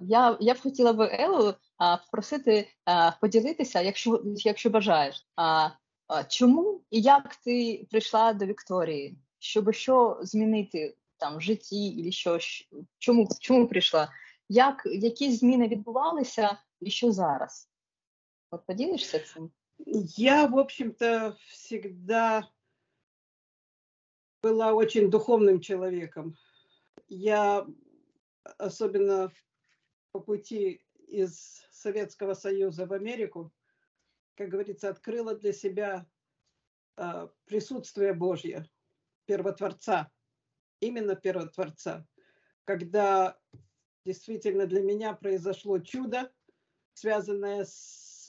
Я я б хотіла би Елу а, попросити а, поділитися, якщо якщо бажаєш. А, а, Чому і як ти прийшла до Вікторії? Щоб що змінити там в житті, і що чому чому прийшла? Як які зміни відбувалися, і що зараз? От поділишся цим? Я, в общем-то, всегда была очень духовным человеком. Я особенно по пути из Советского Союза в Америку, как говорится, открыла для себя э, присутствие Божье, первотворца, именно первотворца, когда действительно для меня произошло чудо, связанное с,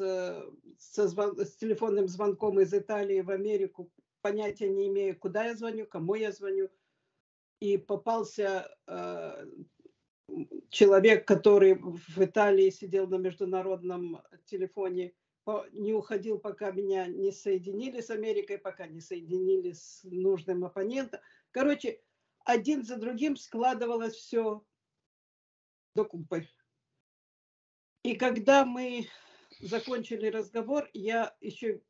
со с телефонным звонком из Италии в Америку. Понятия не имею, куда я звоню, кому я звоню. И попался э, человек, который в Италии сидел на международном телефоне, не уходил, пока меня не соединили с Америкой, пока не соединили с нужным оппонентом. Короче, один за другим складывалось все до купы. И когда мы закончили разговор, я еще,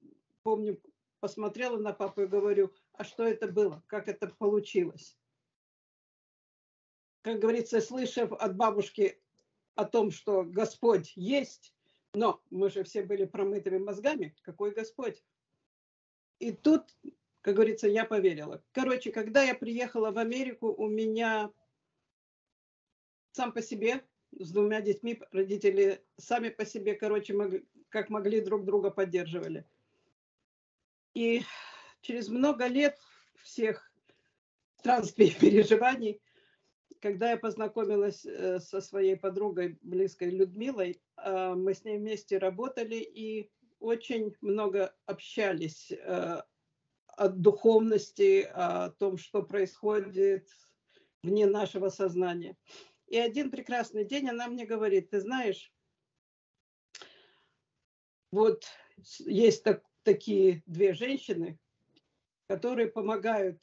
помню, посмотрела на папу и говорю, а что это было, как это получилось? Как говорится, слышав от бабушки о том, что Господь есть, но мы же все были промытыми мозгами, какой Господь? И тут, как говорится, я поверила. Короче, когда я приехала в Америку, у меня сам по себе, с двумя детьми, родители сами по себе, короче, могли, как могли, друг друга поддерживали. И через много лет всех странствий и переживаний – когда я познакомилась э, со своей подругой, близкой Людмилой, а, мы с ней вместе работали и очень много общались э, о духовности, о том, что происходит вне нашего сознания. И один прекрасный день она мне говорит, ты знаешь, вот есть так, такие две женщины, которые помогают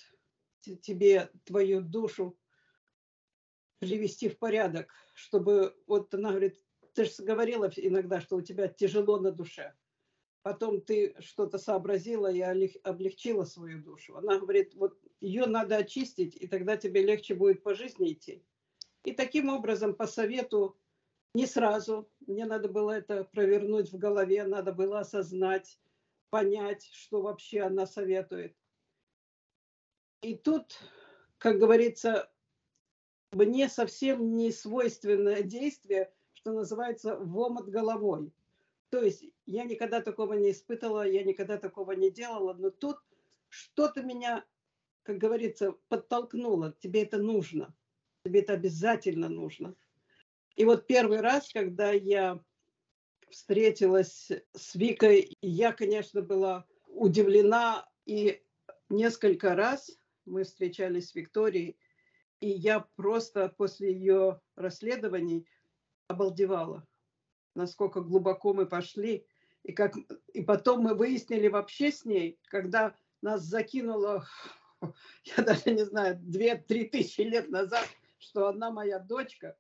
тебе твою душу привести в порядок, чтобы, вот она говорит, ты же говорила иногда, что у тебя тяжело на душе. Потом ты что-то сообразила и облегчила свою душу. Она говорит, вот ее надо очистить, и тогда тебе легче будет по жизни идти. И таким образом, по совету, не сразу, мне надо было это провернуть в голове, надо было осознать, понять, что вообще она советует. И тут, как говорится, мне совсем не свойственное действие, что называется в омут головой. То есть я никогда такого не испытывала, я никогда такого не делала, но тут что-то меня, как говорится, подтолкнуло. Тебе это нужно, тебе это обязательно нужно. И вот первый раз, когда я встретилась с Викой, я, конечно, была удивлена. И несколько раз мы встречались с Викторией, и я просто после ее расследований обалдевала, насколько глубоко мы пошли. И, как, и потом мы выяснили вообще с ней, когда нас закинуло, я даже не знаю, 2-3 тысячи лет назад, что она моя дочка.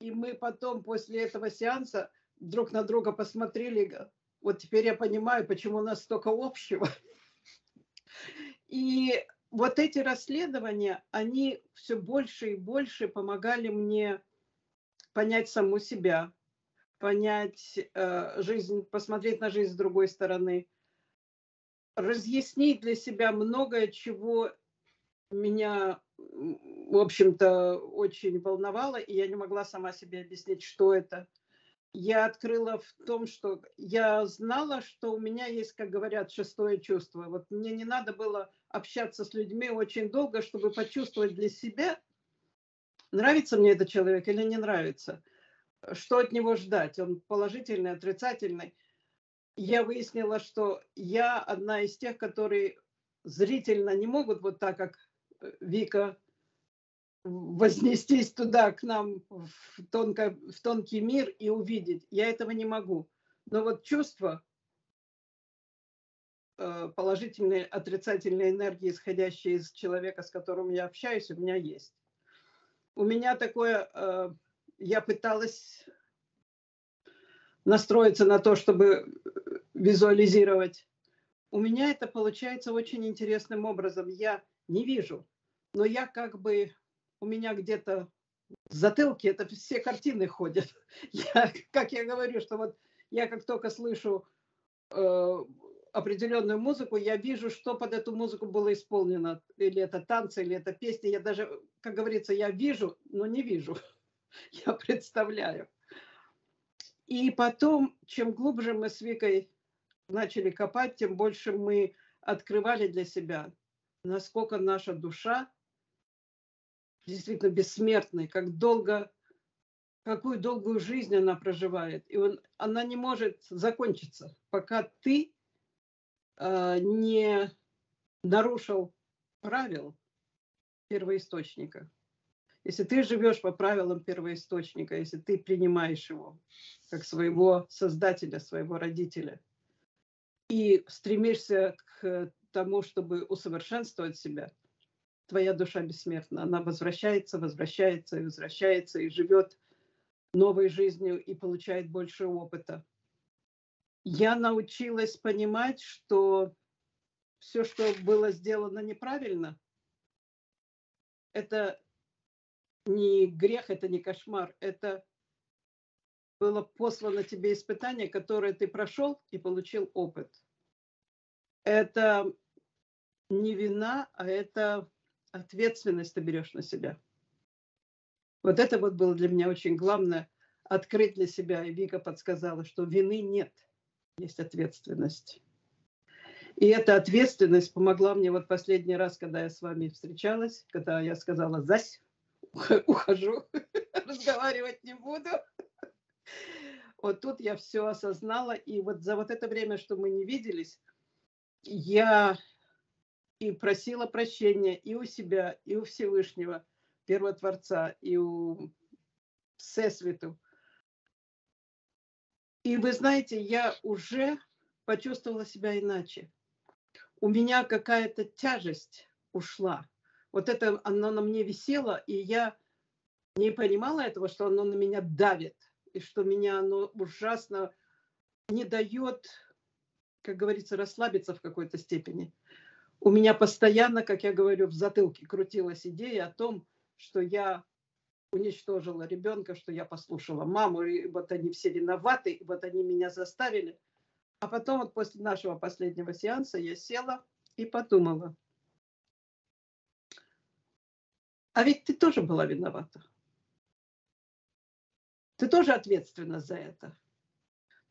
И мы потом после этого сеанса друг на друга посмотрели, вот теперь я понимаю, почему у нас столько общего. И вот эти расследования, они все больше и больше помогали мне понять саму себя, понять э, жизнь, посмотреть на жизнь с другой стороны, разъяснить для себя многое, чего меня, в общем-то, очень волновало, и я не могла сама себе объяснить, что это – я открыла в том, что я знала, что у меня есть, как говорят, шестое чувство. Вот мне не надо было общаться с людьми очень долго, чтобы почувствовать для себя, нравится мне этот человек или не нравится, что от него ждать, он положительный, отрицательный. Я выяснила, что я одна из тех, которые зрительно не могут вот так, как Вика вознестись туда, к нам, в, тонко, в тонкий мир и увидеть. Я этого не могу. Но вот чувство э, положительной, отрицательной энергии, исходящей из человека, с которым я общаюсь, у меня есть. У меня такое, э, я пыталась настроиться на то, чтобы визуализировать. У меня это получается очень интересным образом. Я не вижу, но я как бы, у меня где-то в затылке это все картины ходят. Я, как я говорю, что вот я как только слышу э, определенную музыку, я вижу, что под эту музыку было исполнено. Или это танцы, или это песни. Я даже, как говорится, я вижу, но не вижу. Я представляю. И потом, чем глубже мы с Викой начали копать, тем больше мы открывали для себя, насколько наша душа действительно бессмертной, как долго, какую долгую жизнь она проживает. И он, она не может закончиться, пока ты не нарушил правил первоисточника. Если ты живешь по правилам первоисточника, если ты принимаешь его как своего создателя, своего родителя, и стремишься к тому, чтобы усовершенствовать себя, твоя душа бессмертна. Она возвращается, возвращается и возвращается, и живет новой жизнью и получает больше опыта. Я научилась понимать, что все, что было сделано неправильно, это не грех, это не кошмар, это было послано тебе испытание, которое ты прошел и получил опыт. Это не вина, а это ответственность ты берешь на себя. Вот это вот было для меня очень главное, открыть для себя. И Вика подсказала, что вины нет, есть ответственность. И эта ответственность помогла мне вот последний раз, когда я с вами встречалась, когда я сказала «Зась, ухожу, разговаривать не буду». Вот тут я все осознала, и вот за вот это время, что мы не виделись, я и просила прощения и у себя, и у Всевышнего, Первотворца, и у Всесвяту. И вы знаете, я уже почувствовала себя иначе. У меня какая-то тяжесть ушла. Вот это оно на мне висело, и я не понимала этого, что оно на меня давит, и что меня оно ужасно не дает, как говорится, расслабиться в какой-то степени у меня постоянно, как я говорю, в затылке крутилась идея о том, что я уничтожила ребенка, что я послушала маму, и вот они все виноваты, и вот они меня заставили. А потом вот после нашего последнего сеанса я села и подумала, а ведь ты тоже была виновата. Ты тоже ответственна за это.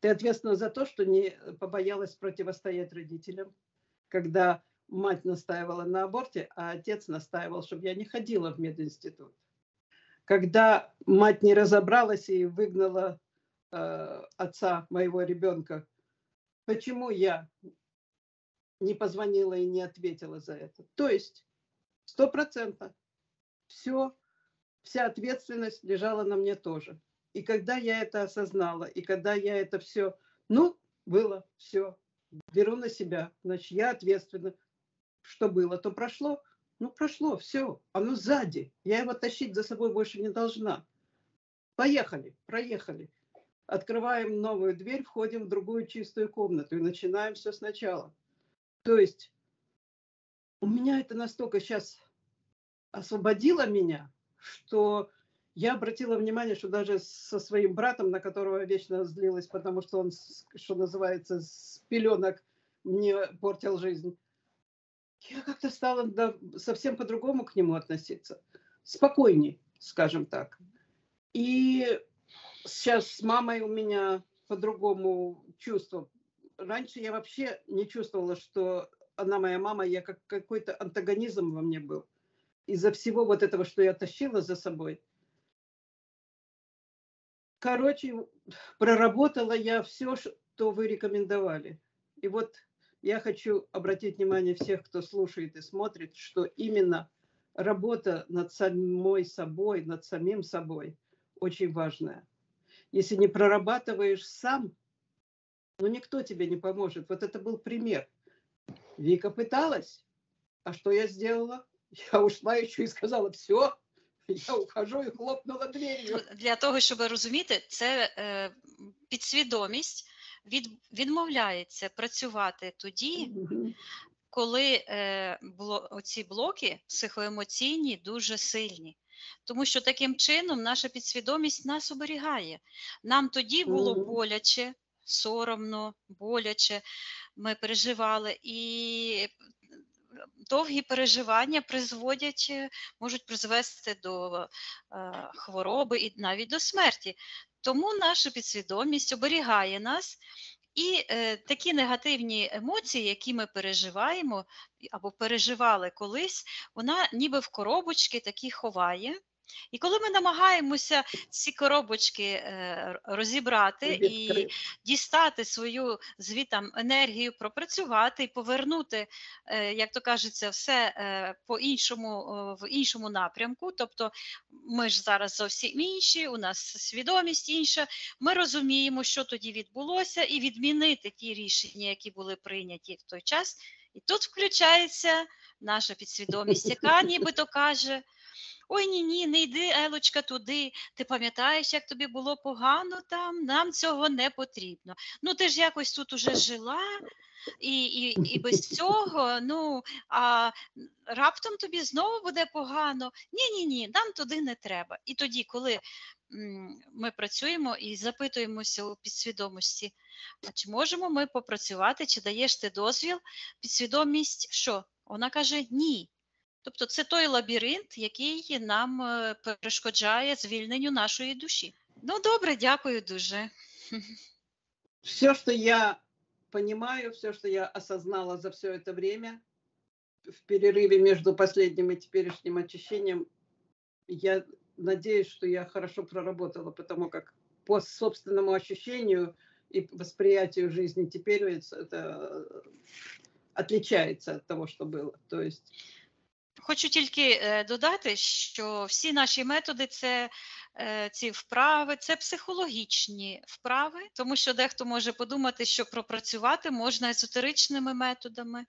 Ты ответственна за то, что не побоялась противостоять родителям, когда мать настаивала на аборте, а отец настаивал, чтобы я не ходила в мединститут. Когда мать не разобралась и выгнала э, отца моего ребенка, почему я не позвонила и не ответила за это? То есть сто процентов все, вся ответственность лежала на мне тоже. И когда я это осознала, и когда я это все, ну, было все, беру на себя, значит, я ответственна, что было, то прошло. Ну, прошло, все, оно сзади. Я его тащить за собой больше не должна. Поехали, проехали. Открываем новую дверь, входим в другую чистую комнату и начинаем все сначала. То есть у меня это настолько сейчас освободило меня, что я обратила внимание, что даже со своим братом, на которого вечно злилась, потому что он, что называется, с пеленок мне портил жизнь, я как-то стала да, совсем по-другому к нему относиться. Спокойней, скажем так. И сейчас с мамой у меня по-другому чувство. Раньше я вообще не чувствовала, что она моя мама, я как какой-то антагонизм во мне был. Из-за всего вот этого, что я тащила за собой. Короче, проработала я все, что вы рекомендовали. И вот я хочу обратить внимание всех, кто слушает и смотрит, что именно работа над самой собой, над самим собой очень важная. Если не прорабатываешь сам, ну никто тебе не поможет. Вот это был пример. Вика пыталась, а что я сделала? Я ушла еще и сказала, все, Я ухожу и хлопнула дверью. Для того, щоб розуміти, це е, підсвідомість від, відмовляється працювати тоді, коли е, бло, оці блоки психоемоційні дуже сильні. Тому що таким чином наша підсвідомість нас оберігає. Нам тоді було боляче, соромно, боляче, ми переживали. І довгі переживання призводять, е, можуть призвести до е, хвороби і навіть до смерті. Тому наша підсвідомість оберігає нас. І е, такі негативні емоції, які ми переживаємо або переживали колись, вона ніби в коробочки такі ховає. І коли ми намагаємося ці коробочки е, розібрати і дістати свою звітам енергію, пропрацювати і повернути, е, як то кажеться, все е, по іншому в іншому напрямку. Тобто ми ж зараз зовсім інші, у нас свідомість інша. Ми розуміємо, що тоді відбулося, і відмінити ті рішення, які були прийняті в той час. І тут включається наша підсвідомість, яка нібито каже. Ой, ні, ні, не йди, Елочка, туди. Ти пам'ятаєш, як тобі було погано там? Нам цього не потрібно. Ну, ти ж якось тут уже жила, і, і, і без цього, ну, а раптом тобі знову буде погано. Ні, ні, ні, нам туди не треба. І тоді, коли ми працюємо і запитуємося у підсвідомості, а чи можемо ми попрацювати, чи даєш ти дозвіл, підсвідомість що? Вона каже ні. Тобто це той лабіринт, який нам е, перешкоджає звільненню нашої душі. Ну, добре, дякую дуже. Все, что я понимаю, все, что я осознала за все это время, в перерыве между последним и теперешним очищением, я надеюсь, что я хорошо проработала, потому как по собственному ощущению и восприятию жизни теперь это э, отличается от того, что было. То есть Хочу тільки е, додати, що всі наші методи це е, ці вправи, це психологічні вправи, тому що дехто може подумати, що пропрацювати можна езотеричними методами.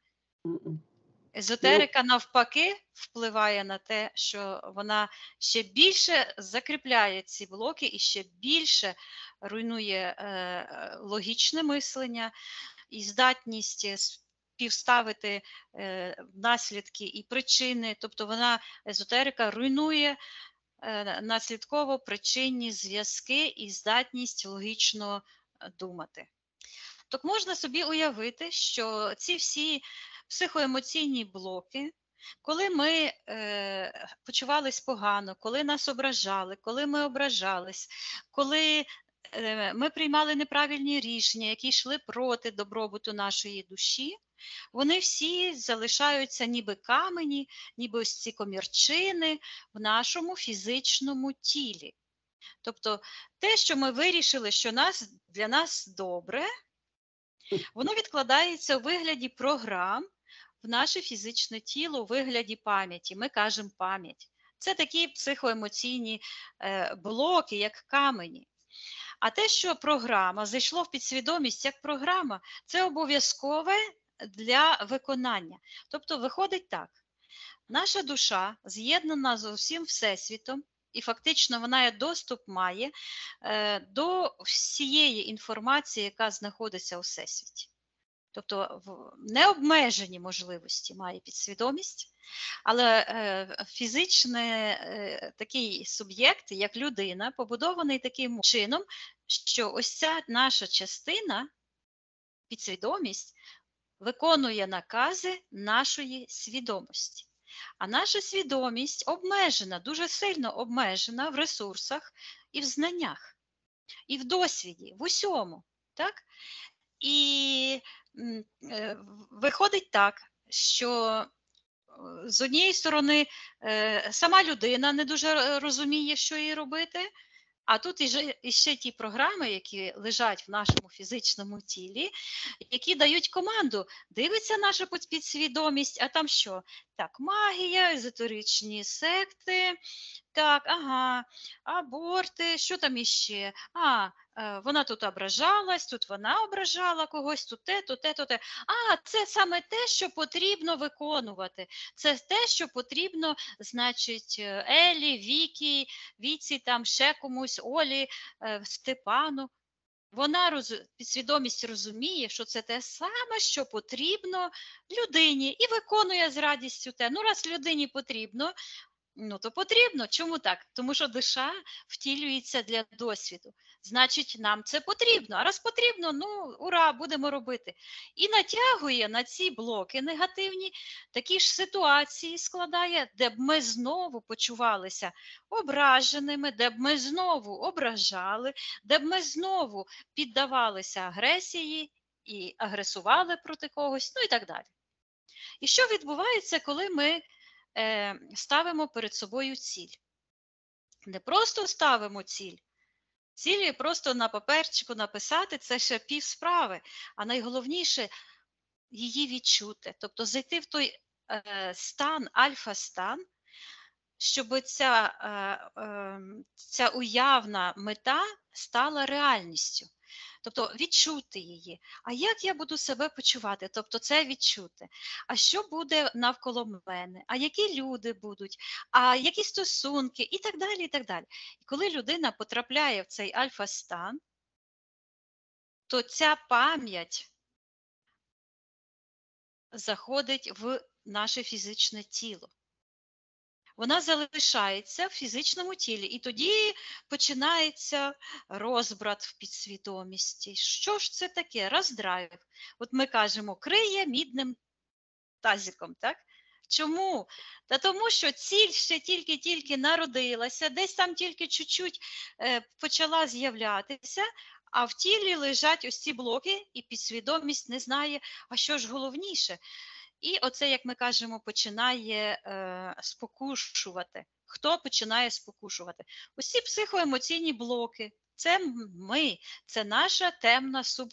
Езотерика навпаки впливає на те, що вона ще більше закріпляє ці блоки і ще більше руйнує е, логічне мислення і здатність співставити е, наслідки і причини. Тобто вона езотерика руйнує е, наслідково причинні зв'язки і здатність логічно е, думати. Так можна собі уявити, що ці всі психоемоційні блоки, коли ми е, почувались погано, коли нас ображали, коли ми ображались, коли е, ми приймали неправильні рішення, які йшли проти добробуту нашої душі, вони всі залишаються ніби камені, ніби ось ці комірчини в нашому фізичному тілі. Тобто те, що ми вирішили, що нас, для нас добре, воно відкладається у вигляді програм в наше фізичне тіло у вигляді пам'яті. Ми кажемо пам'ять. Це такі психоемоційні е, блоки, як камені. А те, що програма зайшло в підсвідомість як програма, це обов'язкове для виконання. Тобто, виходить так: наша душа з'єднана з усім Всесвітом, і фактично вона доступ має е, до всієї інформації, яка знаходиться у Всесвіті. Тобто в необмежені можливості має підсвідомість, але е, фізичний е, такий суб'єкт, як людина, побудований таким чином, що ось ця наша частина, підсвідомість, виконує накази нашої свідомості. А наша свідомість обмежена, дуже сильно обмежена в ресурсах і в знаннях, і в досвіді, в усьому. Так? І е, виходить так, що е, з однієї сторони е, сама людина не дуже розуміє, що їй робити, а тут іще ті програми, які лежать в нашому фізичному тілі, які дають команду, дивиться наша підсвідомість, а там що? Так, магія, езотеричні секти. Так, ага, аборти, що там іще? А, е, вона тут ображалась, тут вона ображала когось, тут те, тут те, тут те. А, це саме те, що потрібно виконувати. Це те, що потрібно, значить, Елі, Вікі, Віці, там ще комусь, Олі, е, Степану. Вона роз... підсвідомість розуміє, що це те саме, що потрібно людині, і виконує з радістю те. Ну, раз людині потрібно, ну то потрібно. Чому так? Тому що душа втілюється для досвіду. Значить, нам це потрібно. А раз потрібно, ну ура, будемо робити. І натягує на ці блоки негативні такі ж ситуації складає, де б ми знову почувалися ображеними, де б ми знову ображали, де б ми знову піддавалися агресії і агресували проти когось, ну і так далі. І що відбувається, коли ми ставимо перед собою ціль? Не просто ставимо ціль, Цілі просто на паперчику написати це ще пів справи, а найголовніше її відчути, тобто зайти в той е, стан, альфа-стан, щоб ця, е, е, ця уявна мета стала реальністю. Тобто відчути її. А як я буду себе почувати? Тобто це відчути. А що буде навколо мене? А які люди будуть, а які стосунки, і так далі. І так далі. І коли людина потрапляє в цей альфа-стан, то ця пам'ять заходить в наше фізичне тіло вона залишається в фізичному тілі, і тоді починається розбрат в підсвідомості. Що ж це таке? Роздрайв. От ми кажемо, криє мідним тазиком. так? Чому? Та тому, що ціль ще тільки-тільки народилася, десь там тільки чуть-чуть е, почала з'являтися, а в тілі лежать ось ці блоки, і підсвідомість не знає, а що ж головніше. І оце, як ми кажемо, починає е, спокушувати. Хто починає спокушувати? Усі психоемоційні блоки. Це ми, це наша темна суб,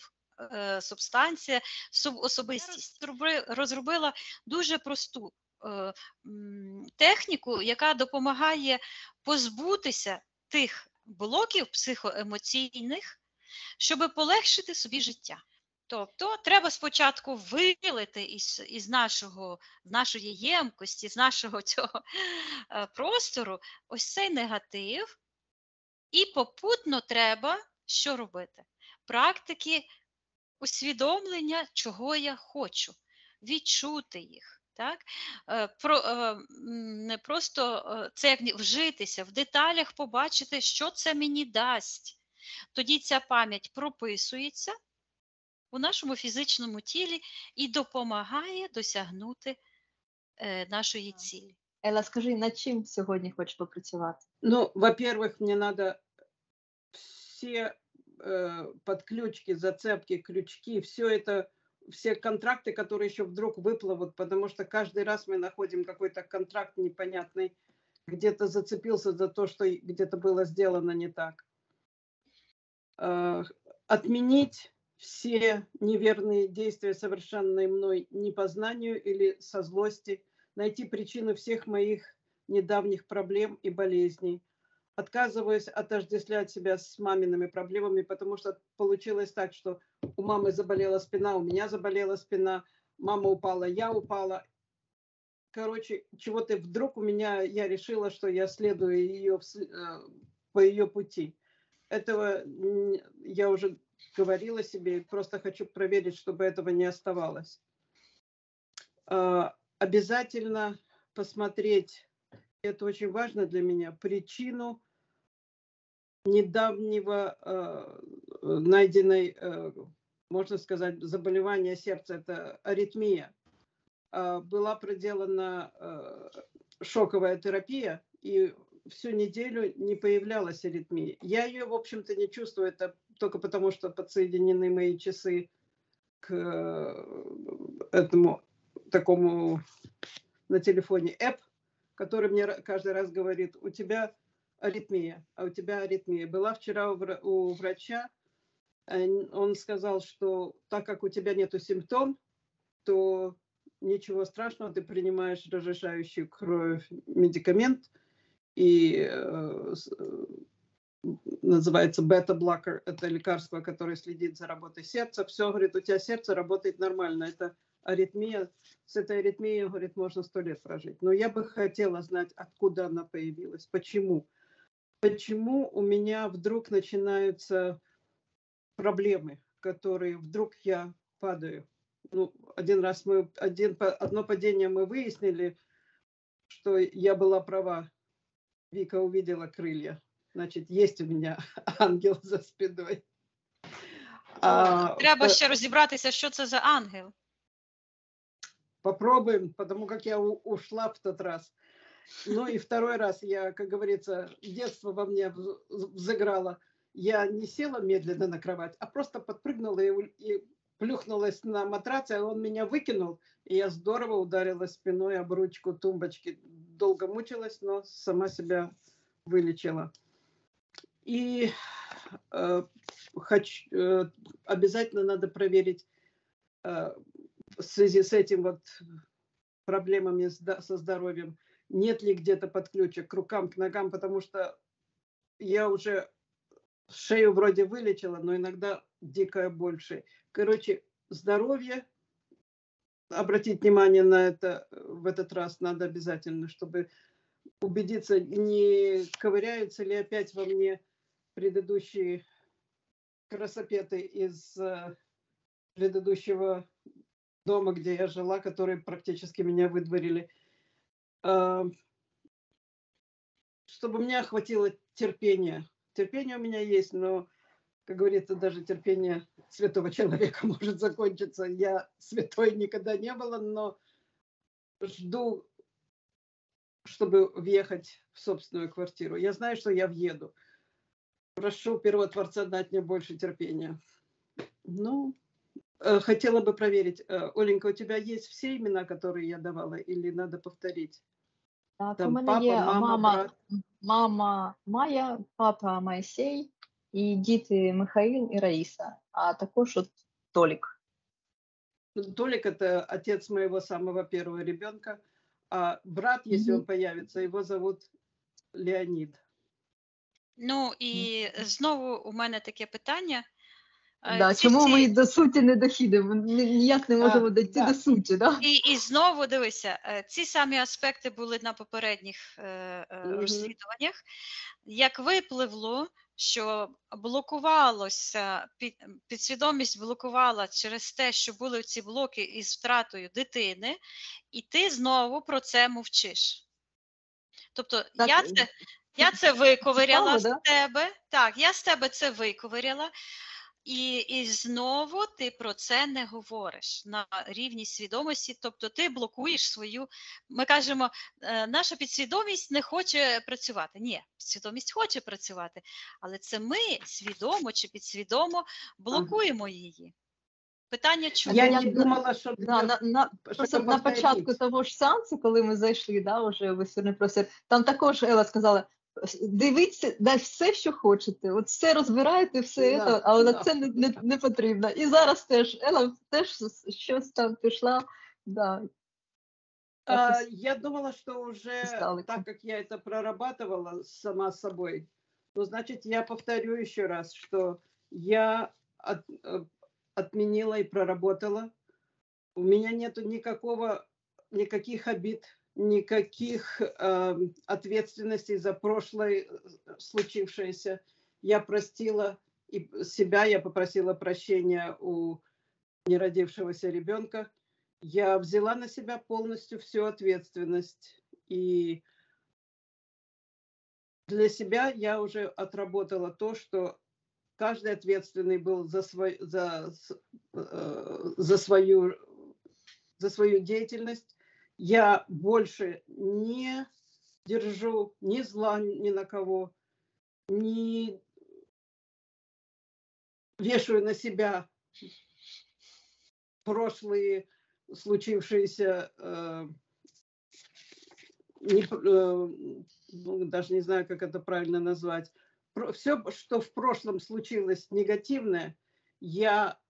е, субстанція, субособистість. Розробила дуже просту е, техніку, яка допомагає позбутися тих блоків психоемоційних, щоб полегшити собі життя. Тобто треба спочатку вилити із із нашого, нашої ємкості, з нашого цього е, простору ось цей негатив, і попутно треба що робити? Практики усвідомлення, чого я хочу, відчути їх. Так? Е, про, е, Не просто це як вжитися, в деталях побачити, що це мені дасть. Тоді ця пам'ять прописується у нашому фізичному тілі і допомагає досягнути е, нашої цілі. Ела, скажи, над чим сьогодні хочеш попрацювати? Ну, во-первых, мне надо все э, подключки, зацепки, крючки, все это, все контракты, которые еще вдруг выплывут, потому что каждый раз мы находим какой-то контракт непонятный, где-то зацепился за то, что где-то было сделано не так. Э, отменить все неверные действия, совершенные мной не по знанию или со злости, найти причину всех моих недавних проблем и болезней. Отказываюсь отождествлять себя с мамиными проблемами, потому что получилось так, что у мамы заболела спина, у меня заболела спина, мама упала, я упала. Короче, чего-то вдруг у меня, я решила, что я следую ее, э, по ее пути. Этого я уже говорила себе, просто хочу проверить, чтобы этого не оставалось. А, обязательно посмотреть, это очень важно для меня, причину недавнего а, найденной, а, можно сказать, заболевания сердца, это аритмия. Была проделана шоковая терапия, и всю неделю не появлялась аритмия. Я ее, в общем-то, не чувствую, это только потому, что подсоединены мои часы к э, этому такому на телефоне app, который мне каждый раз говорит, у тебя аритмия, а у тебя аритмия. Была вчера у врача, он сказал, что так как у тебя нету симптом, то ничего страшного, ты принимаешь разжижающий кровь медикамент, и э, э называется бета-блокер, это лекарство, которое следит за работой сердца, все, говорит, у тебя сердце работает нормально, это аритмия, с этой аритмией, говорит, можно сто лет прожить. Но я бы хотела знать, откуда она появилась, почему. Почему у меня вдруг начинаются проблемы, которые вдруг я падаю. Ну, один раз мы, один, одно падение мы выяснили, что я была права. Вика увидела крылья. Значить, есть у меня ангел за спиной. А, Треба ще розібратися, що це за ангел. Попробуем, потому как я ушла в тот раз. Ну и второй раз я, как говорится, детство во мне взыграло. Я не села медленно на кровать, а просто подпрыгнула и, и плюхнулась на матраце, а он меня выкинул, и я здорово ударилась спиной об ручку тумбочки. Долго мучилась, но сама себя вылечила. И э, хочу, э, обязательно надо проверить э, в связи с этим вот проблемами со здоровьем, нет ли где-то подключек к рукам, к ногам, потому что я уже шею вроде вылечила, но иногда дикая больше. Короче, здоровье, обратить внимание на это в этот раз надо обязательно, чтобы убедиться, не ковыряются ли опять во мне предыдущие красопеты из э, предыдущего дома, где я жила, которые практически меня выдворили. А, чтобы меня хватило терпения. Терпение у меня есть, но, как говорится, даже терпение святого человека может закончиться. Я святой никогда не была, но жду, чтобы въехать в собственную квартиру. Я знаю, что я въеду. Прошу Первого Творца дать мне больше терпения. Ну, Э, хотела бы проверить, э, Оленька, у тебя есть все имена, которые я давала, или надо повторить? Так, Там у мене папа, є мама, мама, брат. мама Майя, папа Моїсей і діти Михаїл і Раїса, а також от Толік. Ну, Толик – это отец моего самого первого ребенка, а брат, если mm-hmm. он появится, его зовут Леонид. Ну і знову у мене таке питання. Да, ці, Чому ці... ми до суті не доходимо? Ніяк не можемо дійти да. до суті. Да? І і знову дивися, е, ці самі аспекти були на попередніх е, е, розслідуваннях. Як випливло, що блокувалося, під, підсвідомість блокувала через те, що були ці блоки із втратою дитини, і ти знову про це мовчиш. Тобто так, я це я це виковиряла з тебе. Так, я з тебе це виковиряла. І і знову ти про це не говориш на рівні свідомості, тобто ти блокуєш свою. Ми кажемо, «Е, наша підсвідомість не хоче працювати. Ні, підсвідомість хоче працювати, але це ми свідомо чи підсвідомо блокуємо її. Питання чому? Я не думала, що да, на, на, просто на початку того ж сеансу, коли ми зайшли, да, вже в ефірний простір, там також Ела сказала, дивіться на все, що хочете. От все розбираєте, все да, це, але да. це не, не не, потрібно. І зараз теж Ела теж щось там пішла. Да. А, я думала, что уже так как я это прорабатывала сама собой, ну, значит, я повторю еще раз, что я от, э, отменила и проработала. У меня нету никакого, никаких обид никаких э, ответственностей за прошлое э, случившееся. Я простила и себя, я попросила прощения у неродившегося ребенка. Я взяла на себя полностью всю ответственность. И для себя я уже отработала то, что каждый ответственный был за, свой, за, э, за, свою, за свою деятельность я больше не держу ни зла ни на кого, не вешаю на себя прошлые случившиеся, э, не, э, ну, даже не знаю, как это правильно назвать, все, что в прошлом случилось негативное, я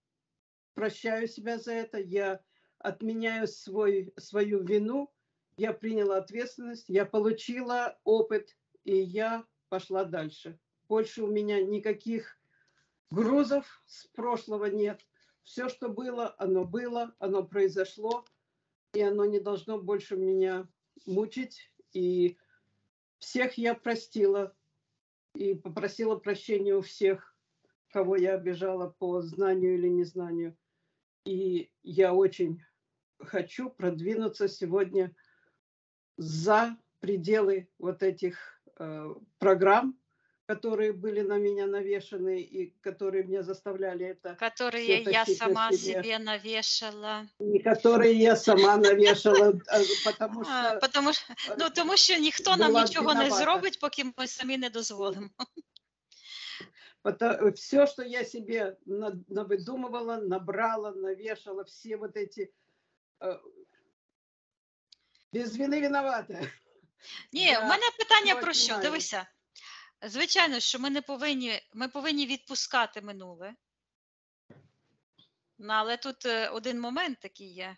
прощаю себя за это, я отменяю свой, свою вину, я приняла ответственность, я получила опыт, и я пошла дальше. Больше у меня никаких грузов с прошлого нет. Все, что было, оно было, оно произошло, и оно не должно больше меня мучить. И всех я простила и попросила прощения у всех, кого я обижала по знанию или незнанию. И я очень хочу продвинуться сегодня за пределы вот этих э, программ, которые были на меня навешаны и которые меня заставляли это. Которые я сама себе. себе навешала. И которые я сама навешала, э, потому що потому, ну, тому що ніхто нам нічого не зробить, поки ми самі не дозволимо. Все, что я себе навыдумывала, набрала, навешала, все вот эти э, без вини виновата. Ні, у мене питання про що? Дивися. Звичайно, що ми не повинні, ми повинні відпускати минуле. Ну, але тут е, один момент такий є.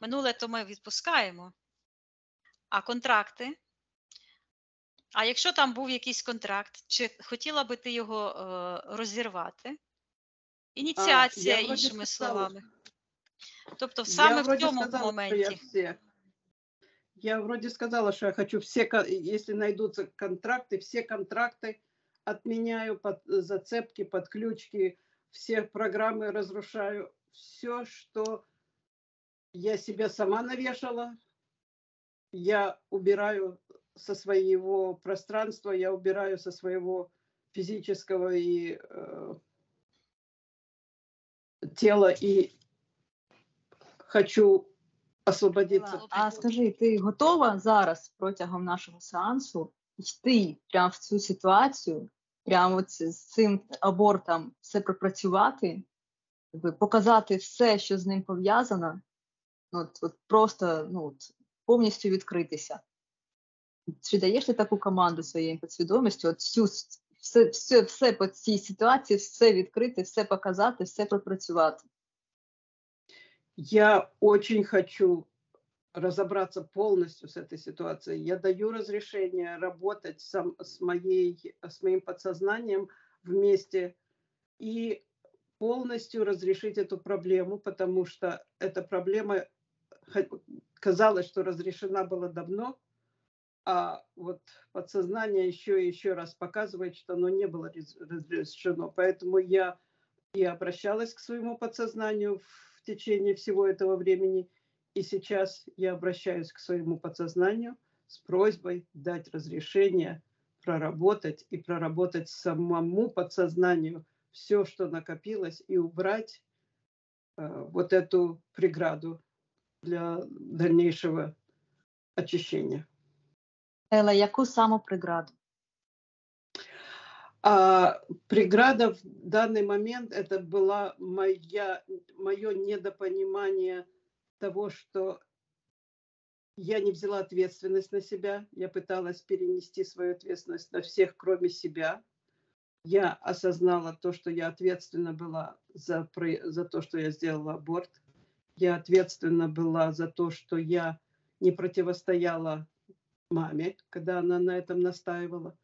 Минуле то ми відпускаємо, а контракти. А якщо там був якийсь контракт, чи хотіла би ти його е, розірвати? Ініціація, а, іншими словами. Тобто, саме в цьому сказала, моменті. Я, я вроде сказала, что я хочу все, если найдутся контракты, все контракты отменяю, под зацепки, подключки, все программы разрушаю. Все, что я себе сама навешала, я убираю со своего пространства, я убираю со своего физического и э, тела и хочу освободитися. А скажи, ти готова зараз протягом нашого сеансу йти прямо в цю ситуацію, прямо з цим абортом все пропрацювати, показати все, що з ним пов'язано, от, от просто ну, от, повністю відкритися? Чи даєш ти таку команду своєю підсвідомістю? От всю все, все, все по цій ситуації, все відкрити, все показати, все пропрацювати? Я очень хочу разобраться полностью с этой ситуацией. Я даю разрешение работать сам, с, моей, с моим подсознанием вместе и полностью разрешить эту проблему, потому что эта проблема казалось, что разрешена была давно, а вот подсознание еще и еще раз показывает, что оно не было разрешено. Поэтому я и обращалась к своему подсознанию в течение всего этого времени. И сейчас я обращаюсь к своему подсознанию с просьбой дать разрешение проработать и проработать самому подсознанию все, что накопилось, и убрать э, вот эту преграду для дальнейшего очищения. Ела, яку саму преграду? А преграда в данный момент это была моя, мое недопонимание того, что я не взяла ответственность на себя, я пыталась перенести свою ответственность на всех, кроме себя. Я осознала то, что я ответственна была за, за то, что я сделала аборт. Я ответственна была за то, что я не противостояла маме, когда она на этом настаивала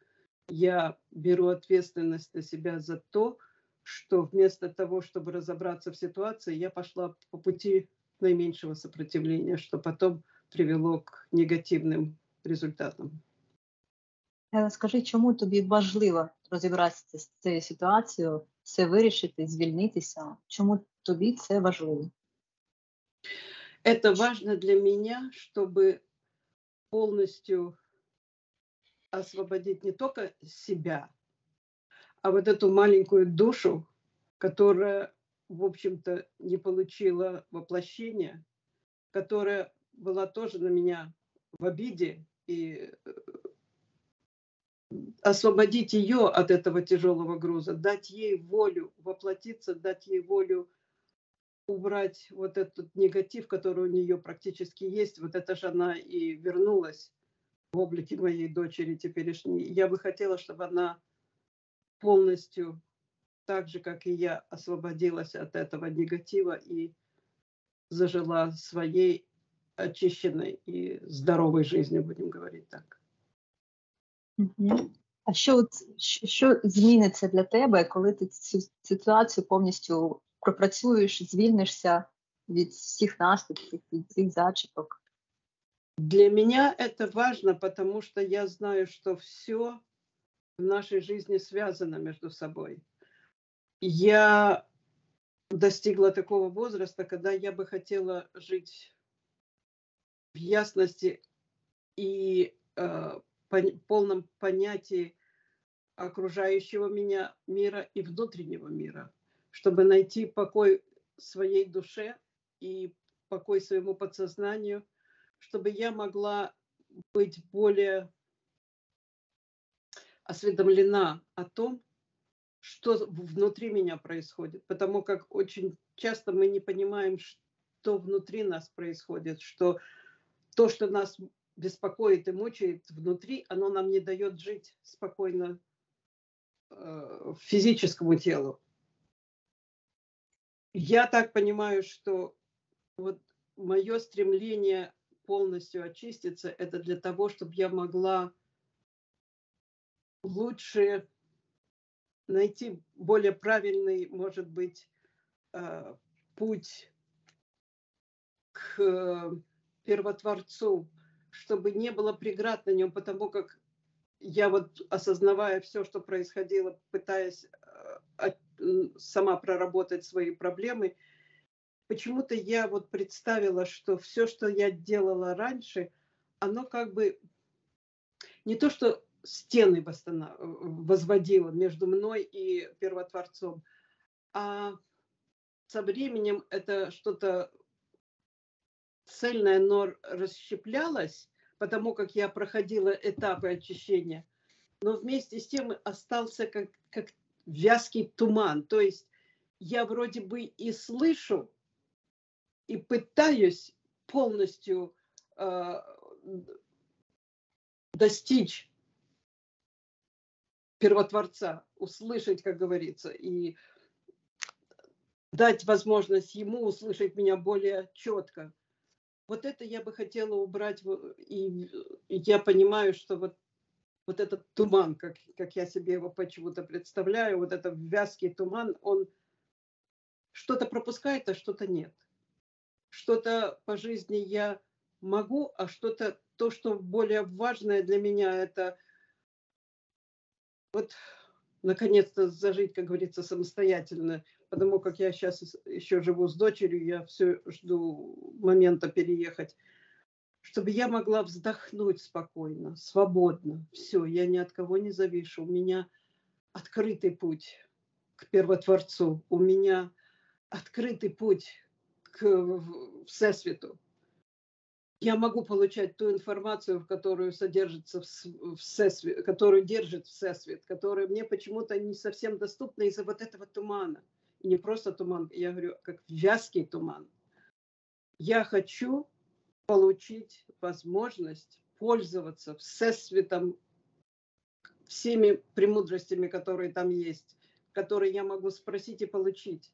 я беру ответственность на себя за то, что вместо того, чтобы разобраться в ситуации, я пошла по пути наименьшего сопротивления, что потом привело к негативным результатам. Скажи, чому тобі важливо розібратися з цією ситуацією, все вирішити, звільнитися? Чому тобі це важливо? Это важно для меня, чтобы полностью освободить не только себя, а вот эту маленькую душу, которая, в общем-то, не получила воплощения, которая была тоже на меня в обиде, и э, освободить ее от этого тяжелого груза, дать ей волю воплотиться, дать ей волю убрать вот этот негатив, который у нее практически есть. Вот это же она и вернулась в облике моей дочери теперешней. Я бы хотела, чтобы она полностью, так же, как и я, освободилась от этого негатива и зажила своей очищенной и здоровой жизнью, будем говорить так. Мгм. А що, от, що, що зміниться для тебе, коли ти цю ситуацію повністю пропрацюєш, звільнишся від всіх наслідків, від цих зачіпок? Для меня это важно, потому что я знаю, что все в нашей жизни связано между собой. Я достигла такого возраста, когда я бы хотела жить в ясности и э, пон- полном понятии окружающего меня мира и внутреннего мира, чтобы найти покой своей душе и покой своему подсознанию, чтобы я могла быть более осведомлена о том, что внутри меня происходит, потому как очень часто мы не понимаем, что внутри нас происходит, что то, что нас беспокоит и мучает внутри, оно нам не дает жить спокойно э, физическому телу. Я так понимаю, что вот мое стремление полностью очиститься, это для того, чтобы я могла лучше найти более правильный, может быть, э, путь к первотворцу, чтобы не было преград на нем, потому как я вот осознавая все, что происходило, пытаясь э, сама проработать свои проблемы, почему-то я вот представила, что все, что я делала раньше, оно как бы не то, что стены возводило между мной и первотворцом, а со временем это что-то цельное, но расщеплялось, потому как я проходила этапы очищения, но вместе с тем остался как, как вязкий туман. То есть я вроде бы и слышу, и пытаюсь полностью э, достичь первотворца, услышать, как говорится, и дать возможность ему услышать меня более четко. Вот это я бы хотела убрать, и я понимаю, что вот, вот этот туман, как, как я себе его почему-то представляю, вот этот вязкий туман, он что-то пропускает, а что-то нет. Что-то по жизни я могу, а что-то, то, что более важное для меня, это вот наконец-то зажить, как говорится, самостоятельно, потому как я сейчас еще живу с дочерью, я все жду момента переехать, чтобы я могла вздохнуть спокойно, свободно. Все, я ни от кого не завишу. У меня открытый путь к первотворцу, у меня открытый путь к в- Всесвяту. Я могу получать ту информацию, которую содержится в Всесвет, которую держит Всесвет, которая мне почему-то не совсем доступна из-за вот этого тумана. И не просто туман, я говорю, как вязкий туман. Я хочу получить возможность пользоваться Всесветом, всеми премудростями, которые там есть, которые я могу спросить и получить.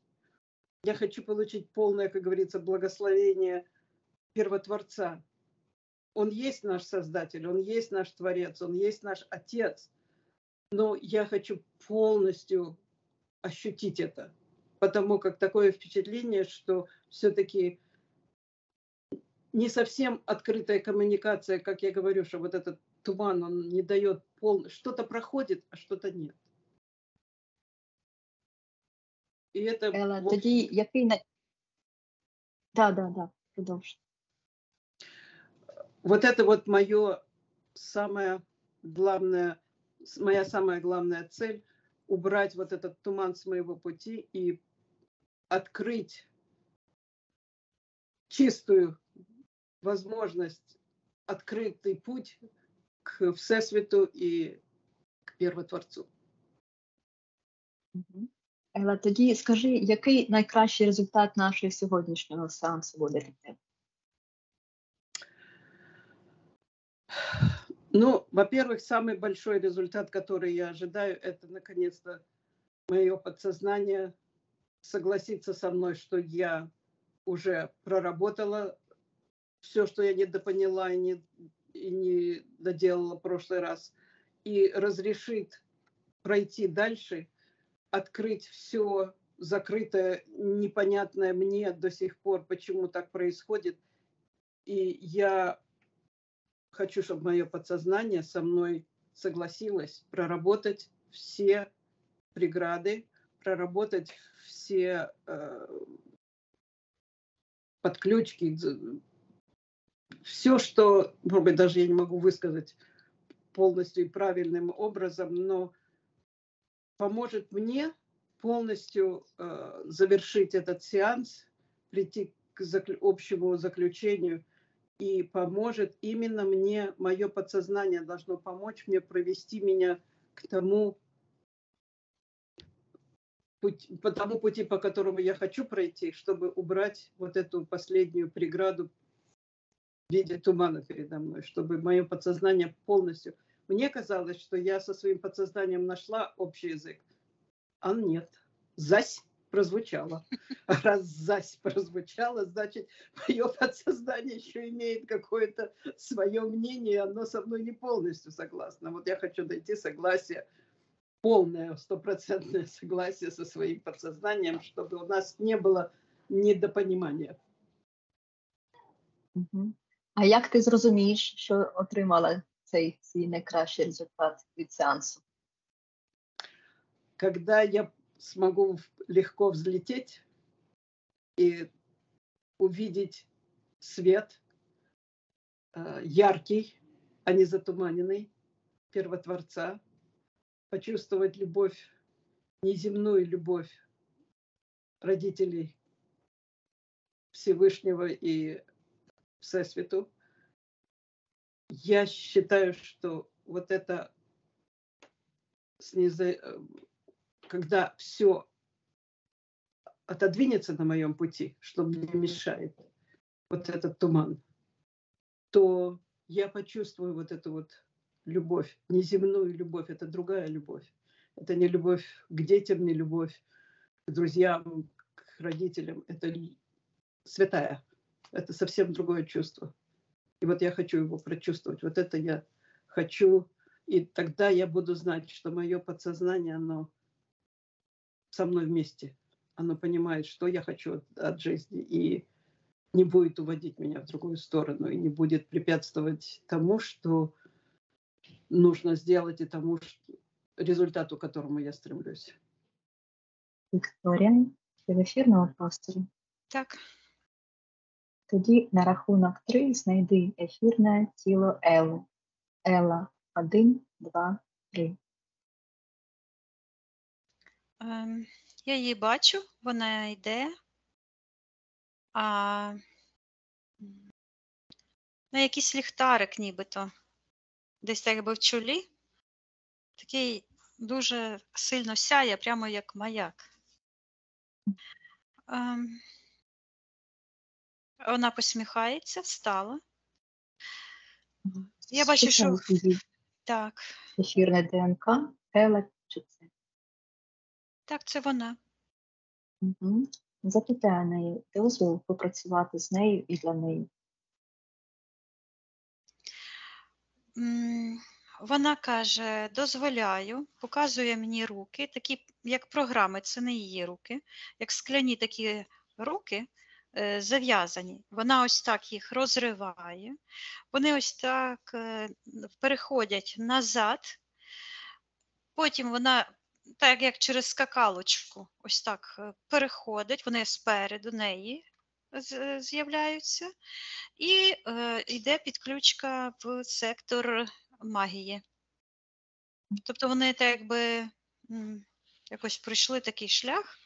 Я хочу получить полное, как говорится, благословение первотворца. Он есть наш Создатель, Он есть наш Творец, Он есть наш Отец. Но я хочу полностью ощутить это, потому как такое впечатление, что все-таки не совсем открытая коммуникация, как я говорю, что вот этот туман, он не дает пол... Что-то проходит, а что-то нет. И это... Ела, в тоді який на... Да, да, да, продовж. вот это вот мое самое главное, моя самая главная цель убрать вот этот туман с моего пути и открыть чистую возможность, открытый путь к Всесвяту и к Первотворцу. Мгм. Ела, тоді скажи, який найкращий результат нашого сьогоднішнього сеансу буде? Ну, во-первых, самый большой результат, который я ожидаю, это наконец-то мое подсознание согласится со мной, что я уже проработала все, что я недопоняла и не, и не доделала в прошлый раз, и разрешит пройти дальше, открыть все закрытое, непонятное мне до сих пор, почему так происходит. И я хочу, чтобы мое подсознание со мной согласилось проработать все преграды, проработать все э, подключки, все, что, может быть, даже я не могу высказать полностью и правильным образом, но поможет мне полностью э, завершить этот сеанс, прийти к заклю- общему заключению. И поможет именно мне, мое подсознание должно помочь мне провести меня к тому по тому пути, по которому я хочу пройти, чтобы убрать вот эту последнюю преграду в виде тумана передо мной, чтобы мое подсознание полностью... Мне казалось, что я со своим подсознанием нашла общий язык, а нет. Зась прозвучало. А раз зась прозвучало, значит, мое подсознание еще имеет какое-то свое мнение, оно со мной не полностью согласно. Вот я хочу найти согласие полное, стопроцентное согласие со своим подсознанием, чтобы у нас не было недопонимания. А як ти зрозумієш, що отримала цей свій найкращий результат від сеансу? Когда я смогу легко взлететь и увидеть свет, э, яркий, а не затуманенный, первотворца, почувствовать любовь, неземную любовь родителей Всевышнего и Всесвяту. Я считаю, что вот это сниза- э, когда все отодвинется на моем пути, что мне мешает, вот этот туман, то я почувствую вот эту вот любовь, неземную любовь, это другая любовь. Это не любовь к детям, не любовь к друзьям, к родителям. Это святая. Это совсем другое чувство. И вот я хочу его прочувствовать. Вот это я хочу. И тогда я буду знать, что мое подсознание, оно со мной вместе. Оно понимает, что я хочу от, от жизни. И не будет уводить меня в другую сторону. И не будет препятствовать тому, что нужно сделать, и тому что, результату, к которому я стремлюсь. Вікторія, ти в ефірному просторі. Так. Тоді на рахунок три знайди ефірне тіло Ели. Ела. Один, два, три. Ем, я її бачу, вона йде. А ну, якийсь ліхтарик нібито. Десь так якби в чолі. Такий дуже сильно сяє, прямо як маяк. Ем, вона посміхається, встала. Я бачу, що так, ефірне ДНК. Ела чи це? так, це вона. Угу. Запитай у неї дозвіл попрацювати з нею і для неї. М, Вона каже: дозволяю, показує мені руки, такі як програми, це не її руки, як скляні такі руки зав'язані. Вона ось так їх розриває, вони ось так е, переходять назад. Потім вона, так як через скакалочку, ось так е, переходить, вони спереду неї з'являються, і е, йде підключка в сектор магії. Тобто вони так якби якось пройшли такий шлях,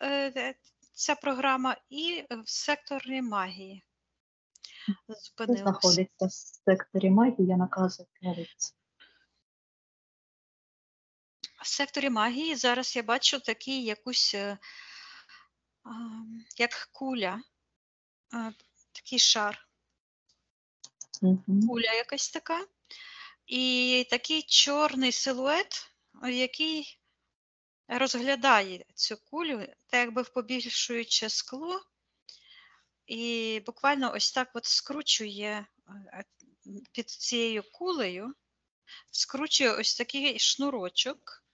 е, ця програма, і в секторі магії Хто зупинилася. знаходиться в секторі магії, я наказую керівці. В секторі магії зараз я бачу такий якусь е, як куля, а, такий шар, Угу. куля якась така, і такий чорний силует, е, який розглядає цю кулю, так якби побільшуючи скло, і буквально ось так от скручує е, під цією кулею, скручує ось такий шнурочок.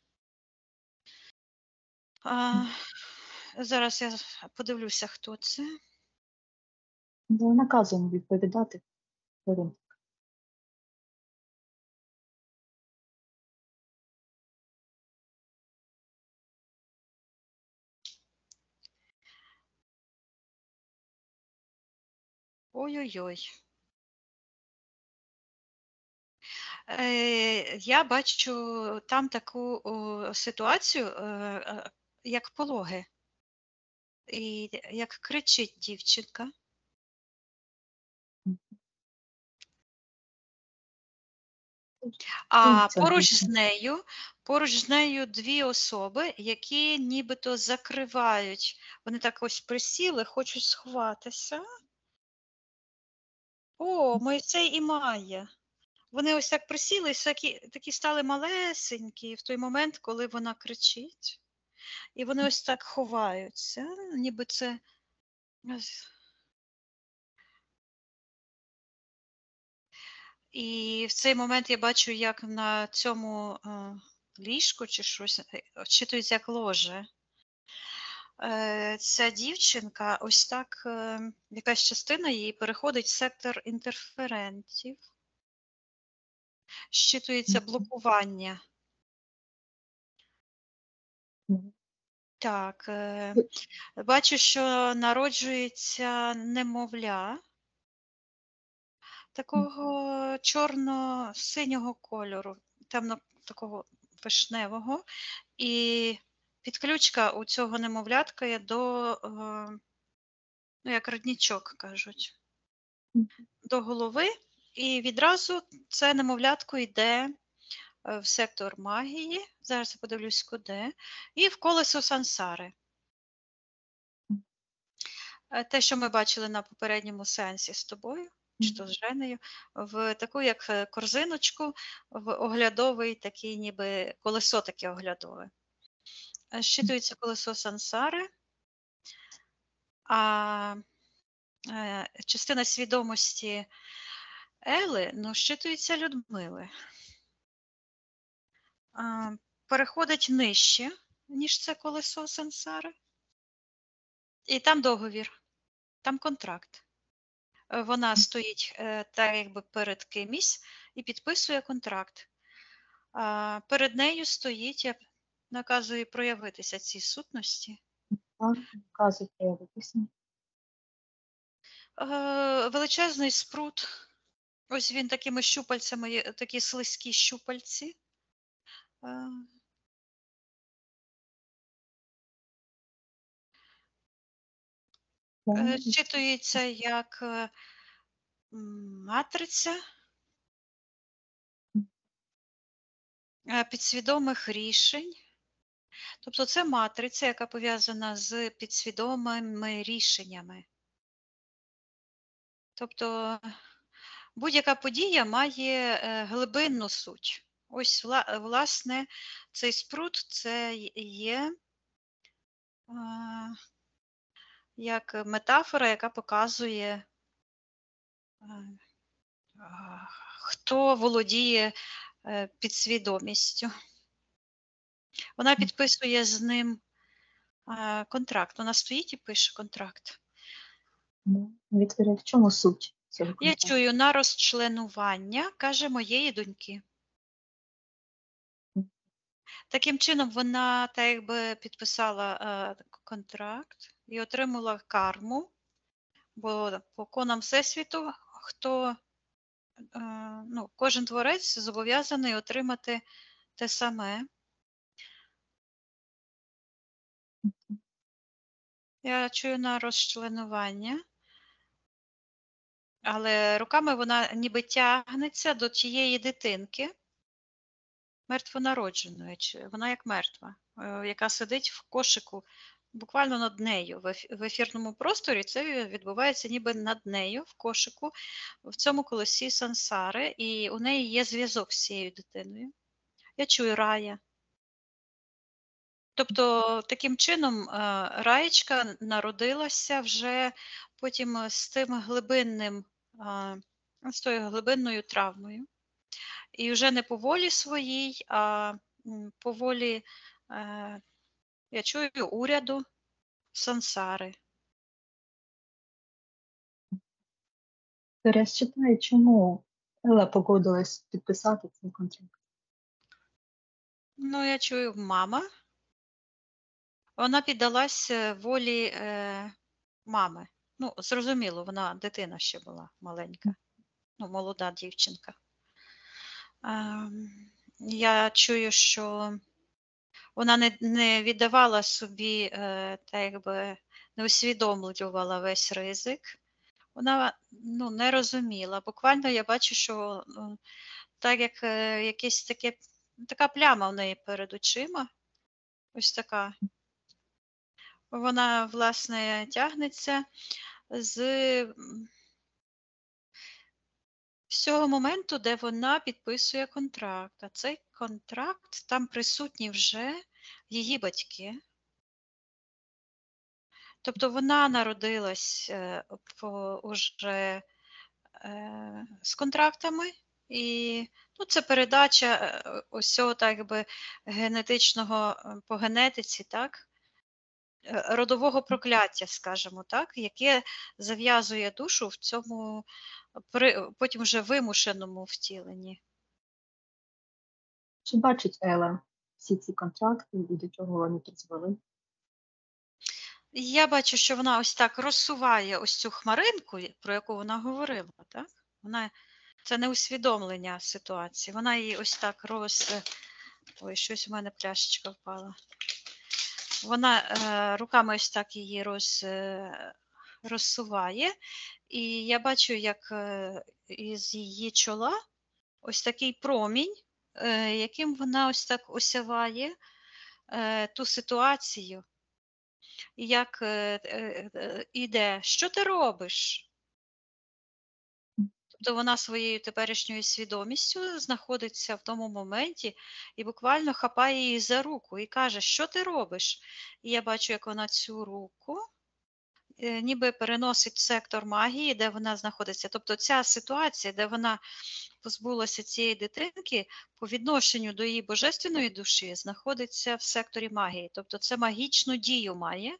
А, зараз я подивлюся, хто це. Наказуємо відповідати. Ой-ой-ой. Е, Я бачу там таку ситуацію, е, е, як пологи, і як кричить дівчинка. А поруч з нею, поруч з нею дві особи, які нібито закривають. Вони так ось присіли, хочуть сховатися. О, Мойсей і Майя. Вони ось так присіли, і такі, такі стали малесенькі в той момент, коли вона кричить. І вони ось так ховаються, ніби це. І в цей момент я бачу, як на цьому е, ліжку чи щось е, очитується як ложе. Е, ця дівчинка, ось так, е, якась частина її переходить в сектор інтерферентів. Щитується блокування. Так, е, бачу, що народжується немовля. Такого чорно-синього кольору, темно такого вишневого, і підключка у цього немовлятка є до, е, ну, як роднічок кажуть, до голови, і відразу це немовлятко йде е, в сектор магії. Зараз я подивлюсь, куди, і в колесо сансари. Е, Те, що ми бачили на попередньому сеансі з тобою, чи то з Женею, в таку як корзиночку, в оглядовий такий, ніби колесо таке оглядове. Е, Щитується колесо сансари, а е, частина свідомості Ели, ну, щитується Людмили. Переходить нижче, ніж це колесо сансари. І там договір, там контракт. Е, Вона стоїть так, якби перед кимось і підписує контракт. Перед нею стоїть, я наказую проявитися цій сутності. Так, наказує проявитися. Е, Величезний спрут. Ось він такими щупальцями, такі слизькі щупальці. Е, Е, як е, матриця підсвідомих рішень. Тобто це матриця, яка пов'язана з підсвідомими рішеннями. Тобто будь-яка подія має е, глибинну суть. Ось, власне, цей спрут це є як метафора, яка показує, хто володіє е, підсвідомістю. Вона підписує з ним е, контракт. Вона стоїть і пише контракт. Ну, Вікторія, в чому суть цього Я контракту? чую на розчленування, каже моєї доньки. Таким чином, вона так якби підписала е, контракт і отримала карму, бо по конам Всесвіту, хто, е, ну, кожен творець зобов'язаний отримати те саме. Я чую на розчленування. Але руками вона ніби тягнеться до тієї дитинки, мертвонародженої, вона як мертва, е, яка сидить в кошику буквально над нею. В ефірному просторі це відбувається ніби над нею в кошику в цьому колесі сансари, і у неї є зв'язок з цією дитиною. Я чую рая. Тобто, таким чином, е, раєчка народилася вже потім е, з тим глибинним, ну, з тою глибинною травмою. І вже не по волі своїй, а по волі, е, я чую, уряду сансари. Зараз читаю, чому Ела погодилась підписати цей контракт. Ну, я чую, мама. Вона піддалась е, волі е, мами. Ну, зрозуміло, вона дитина ще була маленька, ну, молода дівчинка. Ем, я чую, що вона не, не віддавала собі, е, так якби не усвідомлювала весь ризик. Вона ну, не розуміла. Буквально я бачу, що ну, так як е, якесь таке, така пляма в неї перед очима. Ось така. Вона, власне, тягнеться з цього моменту, де вона підписує контракт. А цей контракт там присутні вже її батьки. Тобто вона народилась е, уже е, з контрактами, і ну, це передача е, ось цього так би генетичного по генетиці, так? Е, Родового прокляття, скажімо так, яке зав'язує душу в цьому при, потім вже вимушеному втіленні. Чи бачить Ела всі ці контракти і до чого вони призвели? Я бачу, що вона ось так розсуває ось цю хмаринку, про яку вона говорила, так? Вона, це не усвідомлення ситуації. Вона її ось так роз. Ой, щось у мене пляшечка впала. Вона е, руками ось так її роз, е, розсуває, і я бачу, як е, із її чола ось такий промінь, яким вона ось так осяває ту ситуацію. Як іде, що ти робиш? Тобто вона своєю теперішньою свідомістю знаходиться в тому моменті і буквально хапає її за руку і каже, що ти робиш? І я бачу, як вона цю руку е, ніби переносить в сектор магії, де вона знаходиться. Тобто ця ситуація, де вона позбулася цієї дитинки, по відношенню до її божественної душі знаходиться в секторі магії. Тобто це магічну дію має е,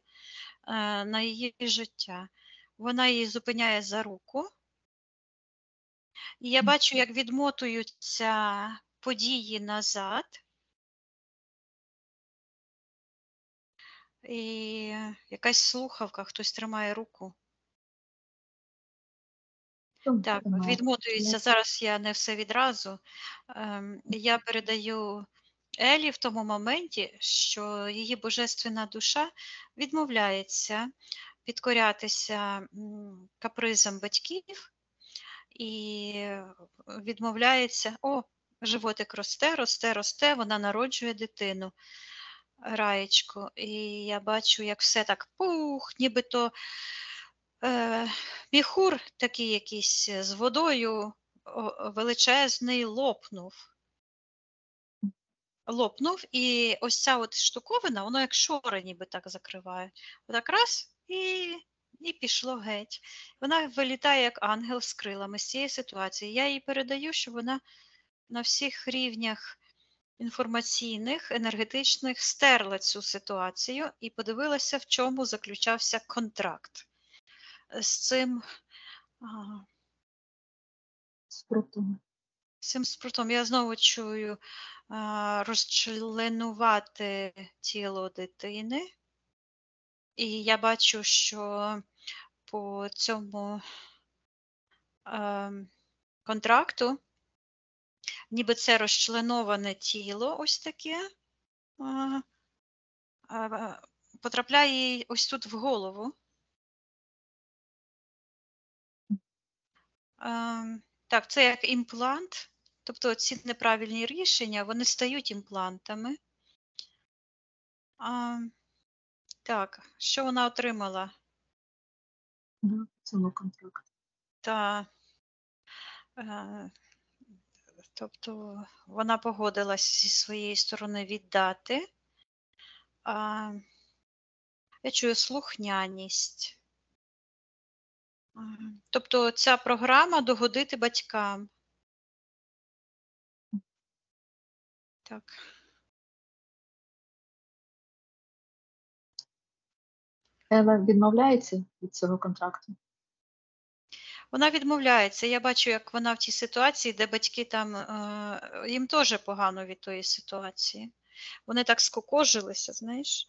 на її життя. Вона її зупиняє за руку. І я бачу, як відмотуються події назад. І якась слухавка, хтось тримає руку. Так, відмотується. Зараз я не все відразу. Ем, Я передаю Елі в тому моменті, що її божественна душа відмовляється підкорятися капризам батьків і відмовляється, о, животик росте, росте, росте, вона народжує дитину, раєчку. І я бачу, як все так пух, нібито е, міхур такий якийсь з водою величезний лопнув. Лопнув, і ось ця от штуковина, воно як шори ніби так закриває. Отак раз і, і пішло геть. Вона вилітає як ангел з крилами з цієї ситуації. Я їй передаю, що вона на всіх рівнях інформаційних, енергетичних стерла цю ситуацію і подивилася, в чому заключався контракт з цим. Спрутом. Цим спрутом я знову чую розчленувати тіло дитини, і я бачу, що по цьому ем, контракту, ніби це розчленоване тіло, ось таке, а, а, потрапляє ось тут в голову. Ем, так, це як імплант. Тобто ці неправильні рішення, вони стають імплантами. А, так, що вона отримала? Да, в цьому контракті. Та, е, тобто вона погодилась зі своєї сторони віддати. А, я чую слухняність. Тобто ця програма догодити батькам. Так. Ела відмовляється від цього контракту. Вона відмовляється. Я бачу, як вона в тій ситуації, де батьки там е, їм теж погано від тої ситуації. Вони так скокожилися, знаєш.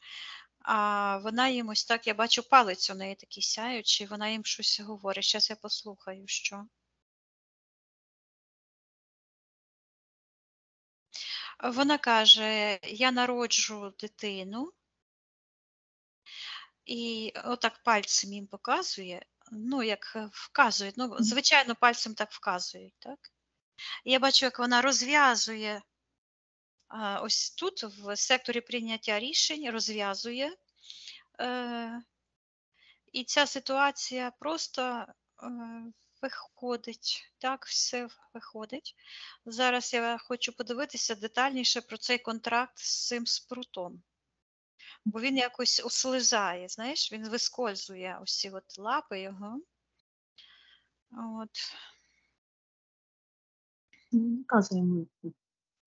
А вона їм ось так, я бачу палець у неї такий сяючий, вона їм щось говорить. Зараз я послухаю, що. Вона каже: я народжу дитину, і отак пальцем їм показує, ну, як е, вказують, ну, звичайно, пальцем так вказують, так? Я бачу, як вона розв'язує ось тут, в секторі прийняття рішень, розв'язує. Е, і ця ситуація просто е, виходить, так, все виходить. Зараз я хочу подивитися детальніше про цей контракт з цим спрутом. Бо він якось ослизає, знаєш, він вискользує ці от лапи його. От. Ну, Наказуємо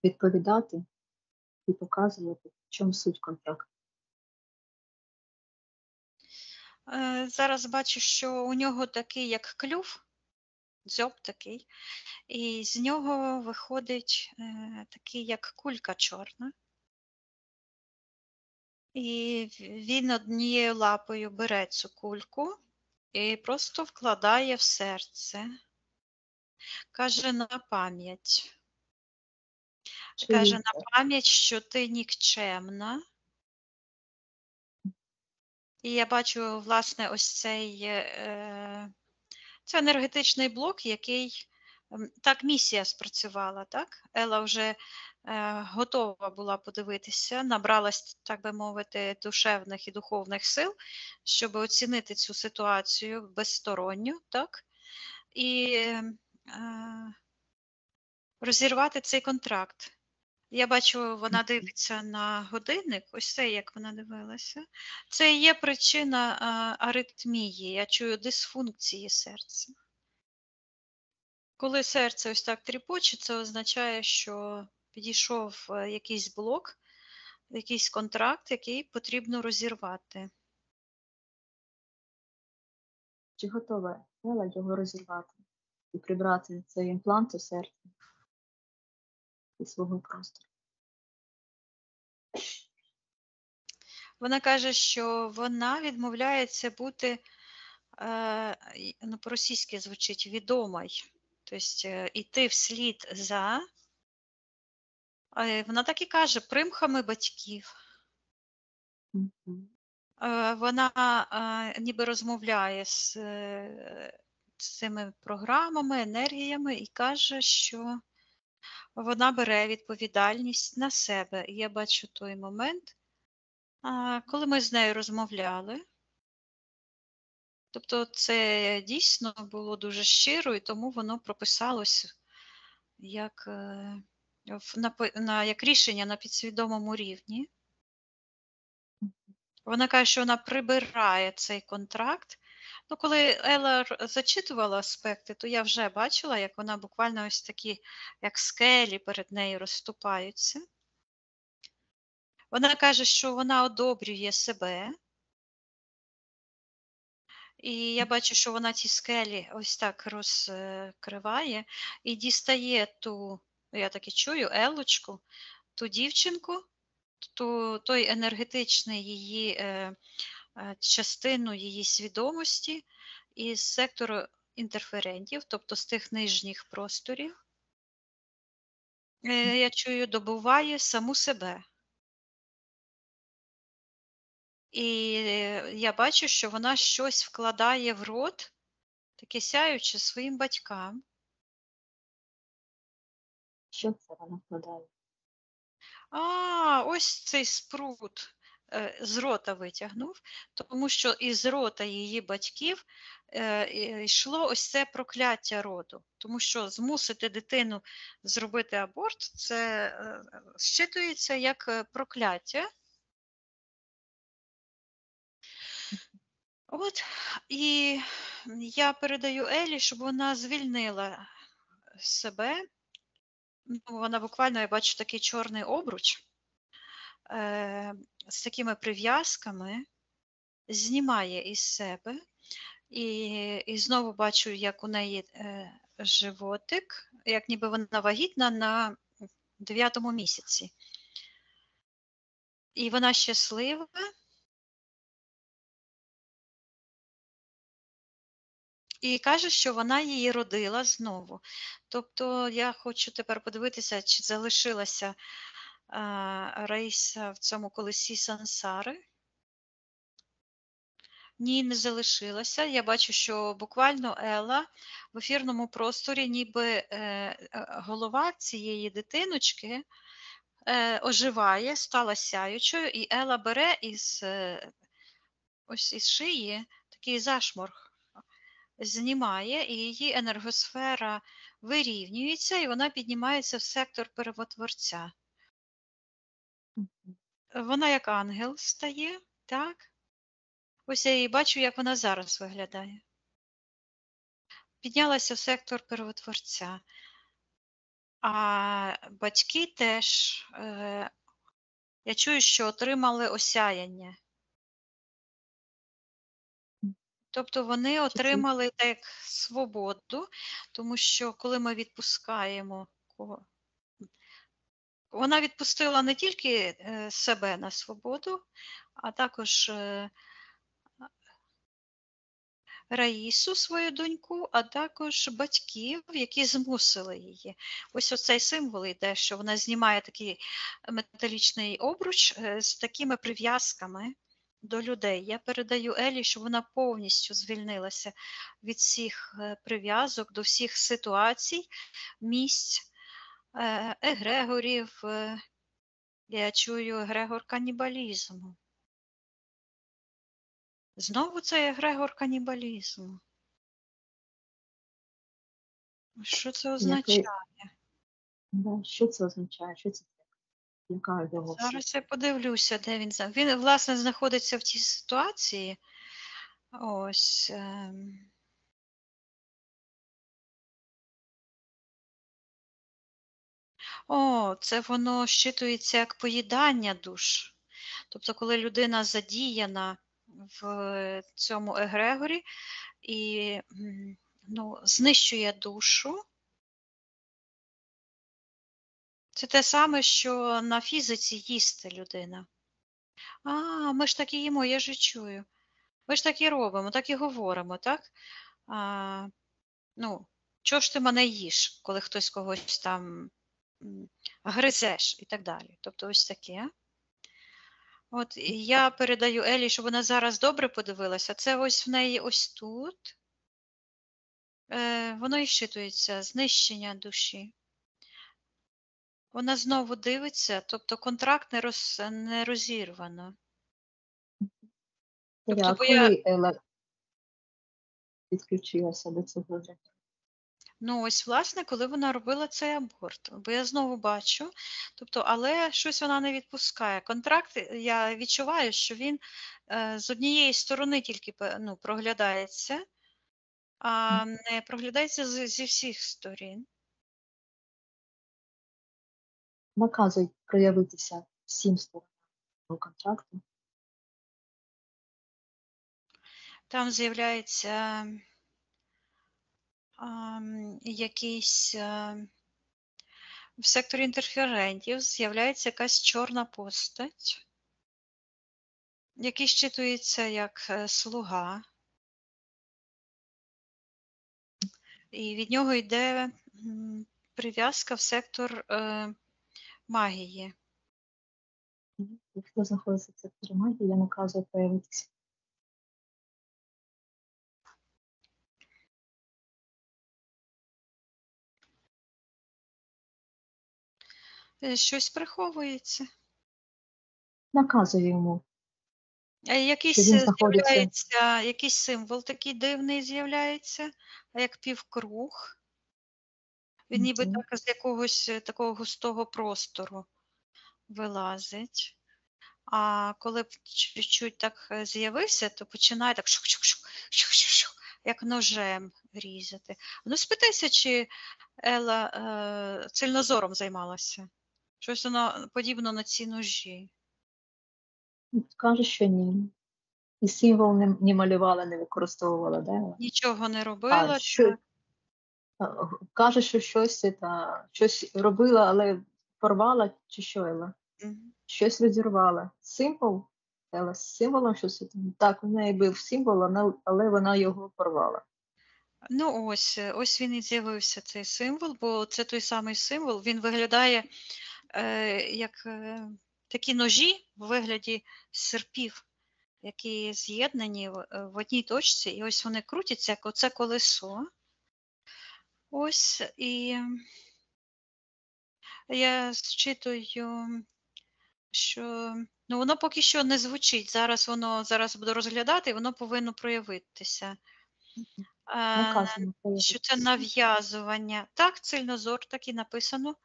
відповідати і показувати, в чому суть контракту. Е, Зараз бачу, що у нього такий, як клюв, дзьоб такий, і з нього виходить е, такий, як кулька чорна. І він однією лапою бере цю кульку і просто вкладає в серце. Каже на пам'ять. Каже на пам'ять, що ти нікчемна. І я бачу, власне, ось цей е, це енергетичний блок, який так місія спрацювала, так? Ела вже готова була подивитися, набралась, так би мовити, душевних і духовних сил, щоб оцінити цю ситуацію безсторонню, так? І е, розірвати цей контракт. Я бачу, вона дивиться на годинник, ось це як вона дивилася. Це є причина а, аритмії, я чую дисфункції серця. Коли серце ось так тріпоче, це означає, що підійшов е, якийсь блок, якийсь контракт, який потрібно розірвати. Чи готова Ела його розірвати і прибрати цей імплант у серці і свого простору? Вона каже, що вона відмовляється бути, е, ну, по-російськи звучить відомою, тобто е, йти вслід за. Е, Вона так і каже, примхами батьків. Е, Вона ніби розмовляє з, е, цими програмами, енергіями і каже, що вона бере відповідальність на себе. І я бачу той момент, коли ми з нею розмовляли. Тобто це дійсно було дуже щиро, і тому воно прописалось як, на, на, як рішення на підсвідомому рівні. Вона каже, що вона прибирає цей контракт. Ну, коли Ела р- зачитувала аспекти, то я вже бачила, як вона буквально ось такі, як скелі перед нею розступаються. Вона каже, що вона одобрює себе. І я бачу, що вона ці скелі ось так розкриває і дістає ту, я так і чую, елочку, ту дівчинку, ту, той енергетичний її е, е, частину її свідомості із сектору інтерферентів, тобто з тих нижніх просторів. Е, я чую, добуває саму себе. І е, я бачу, що вона щось вкладає в рот, таке сяюче своїм батькам. Що це вона вкладає? А, ось цей спрут е, з рота витягнув, тому що із рота її батьків е, йшло ось це прокляття роду. Тому що змусити дитину зробити аборт, це щитується як е, прокляття. От, і я передаю Елі, щоб вона звільнила себе. Ну, вона буквально, я бачу такий чорний обруч е, з такими прив'язками, знімає із себе. І і знову бачу, як у неї е, животик, як ніби вона вагітна на дев'ятому місяці. І вона щаслива. І каже, що вона її родила знову. Тобто я хочу тепер подивитися, чи залишилася а, Раїса в цьому колесі сансари. Ні, не залишилася. Я бачу, що буквально Ела в ефірному просторі, ніби е, е, голова цієї дитиночки е, оживає, стала сяючою, і Ела бере із е, ось із шиї такий зашморг, знімає, і її енергосфера вирівнюється, і вона піднімається в сектор первотворця. Вона як ангел стає, так? Ось я її бачу, як вона зараз виглядає. Піднялася в сектор первотворця. А батьки теж, е, я чую, що отримали осяяння. Тобто вони отримали так свободу, тому що коли ми відпускаємо кого. Вона відпустила не тільки е, себе на свободу, а також е, Раїсу, свою доньку, а також батьків, які змусили її. Ось оцей символ йде, що вона знімає такий металічний обруч е, з такими прив'язками до людей. Я передаю Елі, щоб вона повністю звільнилася від всіх е, прив'язок, до всіх ситуацій, місць, е, егрегорів. Я чую егрегор канібалізму. Знову цей егрегор канібалізму. Що це означає? Да, Що це означає? Що це? Яка його Зараз я подивлюся, де він Він, власне, знаходиться в тій ситуації. Ось. Ем... О, це воно щитується як поїдання душ. Тобто, коли людина задіяна в цьому егрегорі і ну, знищує душу. Це те саме, що на фізиці їсти людина. А, ми ж так і їмо, я ж чую. Ми ж так і робимо, так і говоримо, так? А, Ну, чого ж ти мене їш, коли хтось когось там гризеш і так далі. Тобто ось таке. От я передаю Елі, щоб вона зараз добре подивилася. Це ось в неї ось тут. Е, Воно і щитується, знищення душі. Вона знову дивиться, тобто контракт не роз, не розірвано. Тобто, коли я... Ела підключилася до цього? Ну, ось, власне, коли вона робила цей аборт, бо я знову бачу, тобто, але щось вона не відпускає. Контракт, я відчуваю, що він е, з однієї сторони тільки ну, проглядається, а не проглядається з, зі всіх сторін. Наказують проявитися всім сторонам контракту. Там з'являється якийсь в секторі інтерферентів з'являється якась чорна постать, який щитується як е, слуга, і від нього йде прив'язка в сектор е, магії. Якщо знаходиться в секторі магії, я наказую появитися. Е, щось приховується. Наказує йому. А якийсь з'являється, якийсь символ такий дивний з'являється, як півкруг. Він ніби так з якогось е, такого густого простору вилазить. А коли чуть-чуть так е, з'явився, то починає так шух-шух-шух, як ножем різати. Ну, спитайся, чи Ела е, цільнозором займалася. Щось воно подібно на ці ножі. Каже, що ні. І символ не, не малювала, не використовувала, да? Нічого не робила. А, що, каже, що щось, та, щось робила, але порвала чи що, Елла? Мгм. Щось розірвала. Символ? Елла, з символом щось. Так, у неї був символ, але вона його порвала. Ну, ось, е, ось він і з'явився цей символ, бо це той самий символ. Він виглядає е, як е, такі ножі в вигляді серпів, які з'єднані в, е, в одній точці, і ось вони крутяться, як оце колесо. Ось і я зчитую, що ну, воно поки що не звучить. Зараз воно зараз буду розглядати, і воно повинно проявитися. Е, що це нав'язування. Так, цільнозор, так і написано.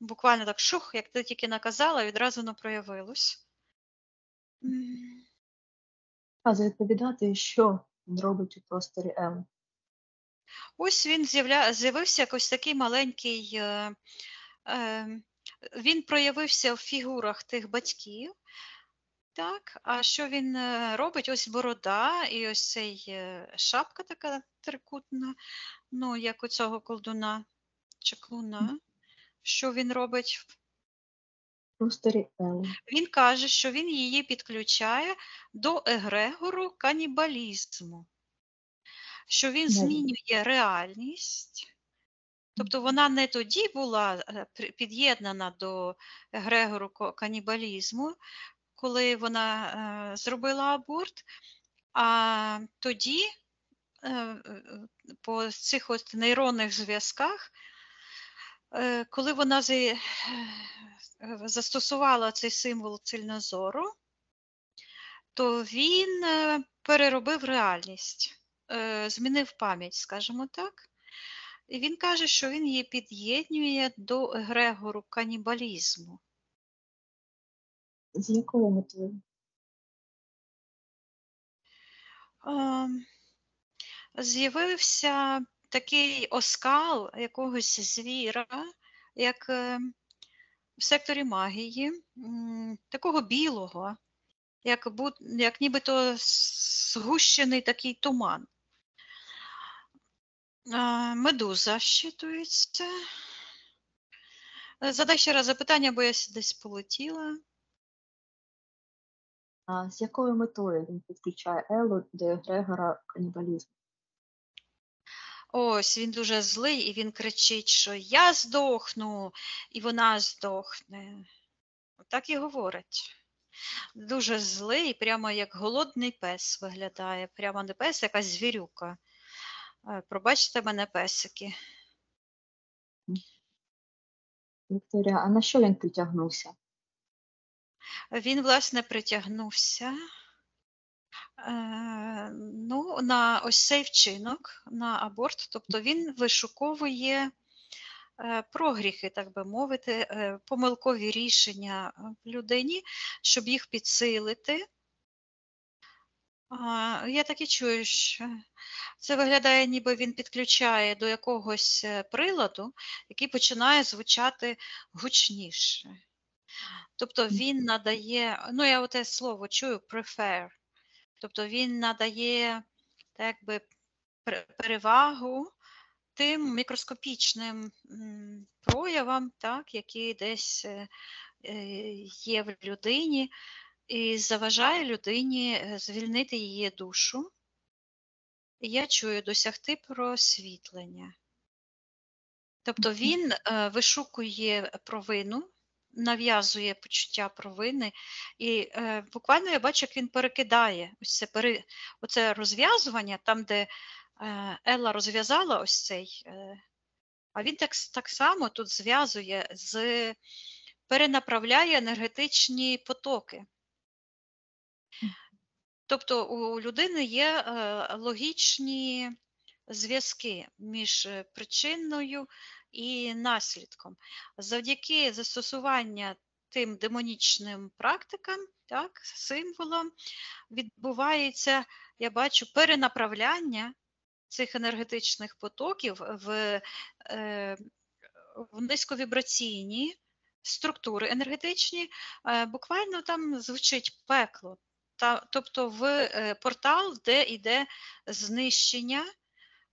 Буквально так шух, як ти тільки наказала, відразу воно проявилось. М, Наказує відповідати, що робить у просторі Елли. Ось він з'явля... з'явився якось такий маленький. Е... Е... Він проявився в фігурах тих батьків. Так, а що він е, робить? Ось борода і ось цей е, шапка така трикутна, ну, як у цього колдуна, чаклуна. Що він робить? Він каже, що він її підключає до егрегору канібалізму, що він змінює реальність. Тобто вона не тоді була е, під'єднана до егрегору ко- канібалізму, коли вона е, зробила аборт, а тоді е, по цих от нейронних зв'язках, коли вона застосувала цей символ цільнозору, то він переробив реальність, змінив пам'ять, скажімо так. І він каже, що він її під'єднує до егрегору канібалізму. З якою метою? Ем, З'явився такий оскал якогось звіра, як е, в секторі магії, такого білого, як, як нібито згущений такий туман. Медуза щитується. Задай ще раз запитання, бо я десь полетіла. А з якою метою він підключає Еллу до Егрегора канібалізму? Ось він дуже злий, і він кричить, що я здохну, і вона здохне. Так і говорить. Дуже злий, прямо як голодний пес виглядає. Прямо не пес, якась звірюка. Пробачте мене, песики. Вікторія, а на що він притягнувся? Він, власне, притягнувся е, ну, на ось цей вчинок, на аборт. Тобто він вишуковує е, прогріхи, так би мовити, е, помилкові рішення в людині, щоб їх підсилити. А, Я так і чую, що це виглядає, ніби він підключає до якогось е, приладу, який починає звучати гучніше. Тобто він надає, ну я оте слово чую, prefer. Тобто він надає так би перевагу тим мікроскопічним проявам, так, які десь е, е, є в людині, і заважає людині е, звільнити її душу. Я чую досягти просвітлення. Тобто він е, вишукує провину, нав'язує почуття провини, і е, буквально я бачу, як він перекидає ось це, пере, оце розв'язування, там, де е, Елла розв'язала ось цей, е, а він так, так само тут зв'язує з перенаправляє енергетичні потоки. Тобто у людини є е, логічні зв'язки між е, причиною і наслідком. Завдяки застосування тим демонічним практикам, так, символам, відбувається, я бачу, перенаправляння цих енергетичних потоків в, е, в низьковібраційні структури енергетичні, буквально там звучить пекло. Та, тобто в е, портал, де йде знищення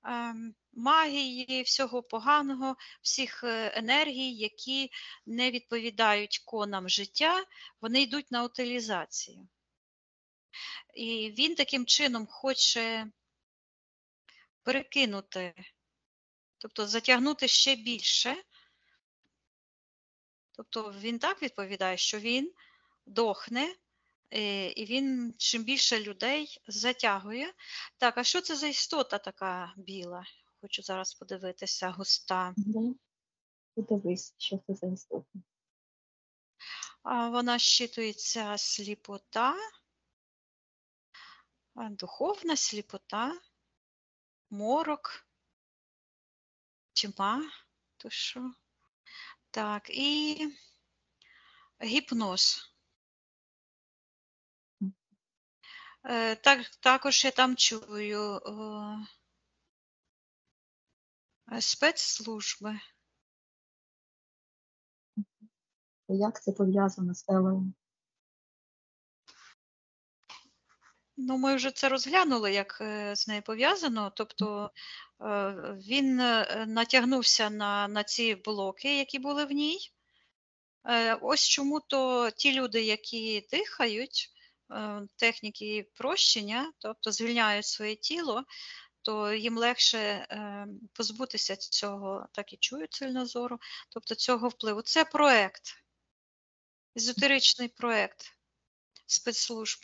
ем, магії, всього поганого, всіх е, енергій, які не відповідають конам життя, вони йдуть на утилізацію. І він таким чином хоче перекинути, тобто затягнути ще більше. Тобто він так відповідає, що він дохне, і він чим більше людей затягує. Так, а що це за істота така біла? Хочу зараз подивитися, густа. Подивись, що це за істота. А Вона щитується сліпота, духовна сліпота, морок, тьма, то що? Так, і гіпноз. Е, Так, також я там чую е, е, спецслужби. Як це пов'язано з Елею? Ну, ми вже це розглянули, як е, з нею пов'язано. Тобто е, він е, натягнувся на, на ці блоки, які були в ній. Е, Ось чому то ті люди, які дихають, е, техніки прощення, тобто звільняють своє тіло, то їм легше е, позбутися цього, так і чують сильнозору, тобто цього впливу. Це проект, езотеричний проект спецслужб.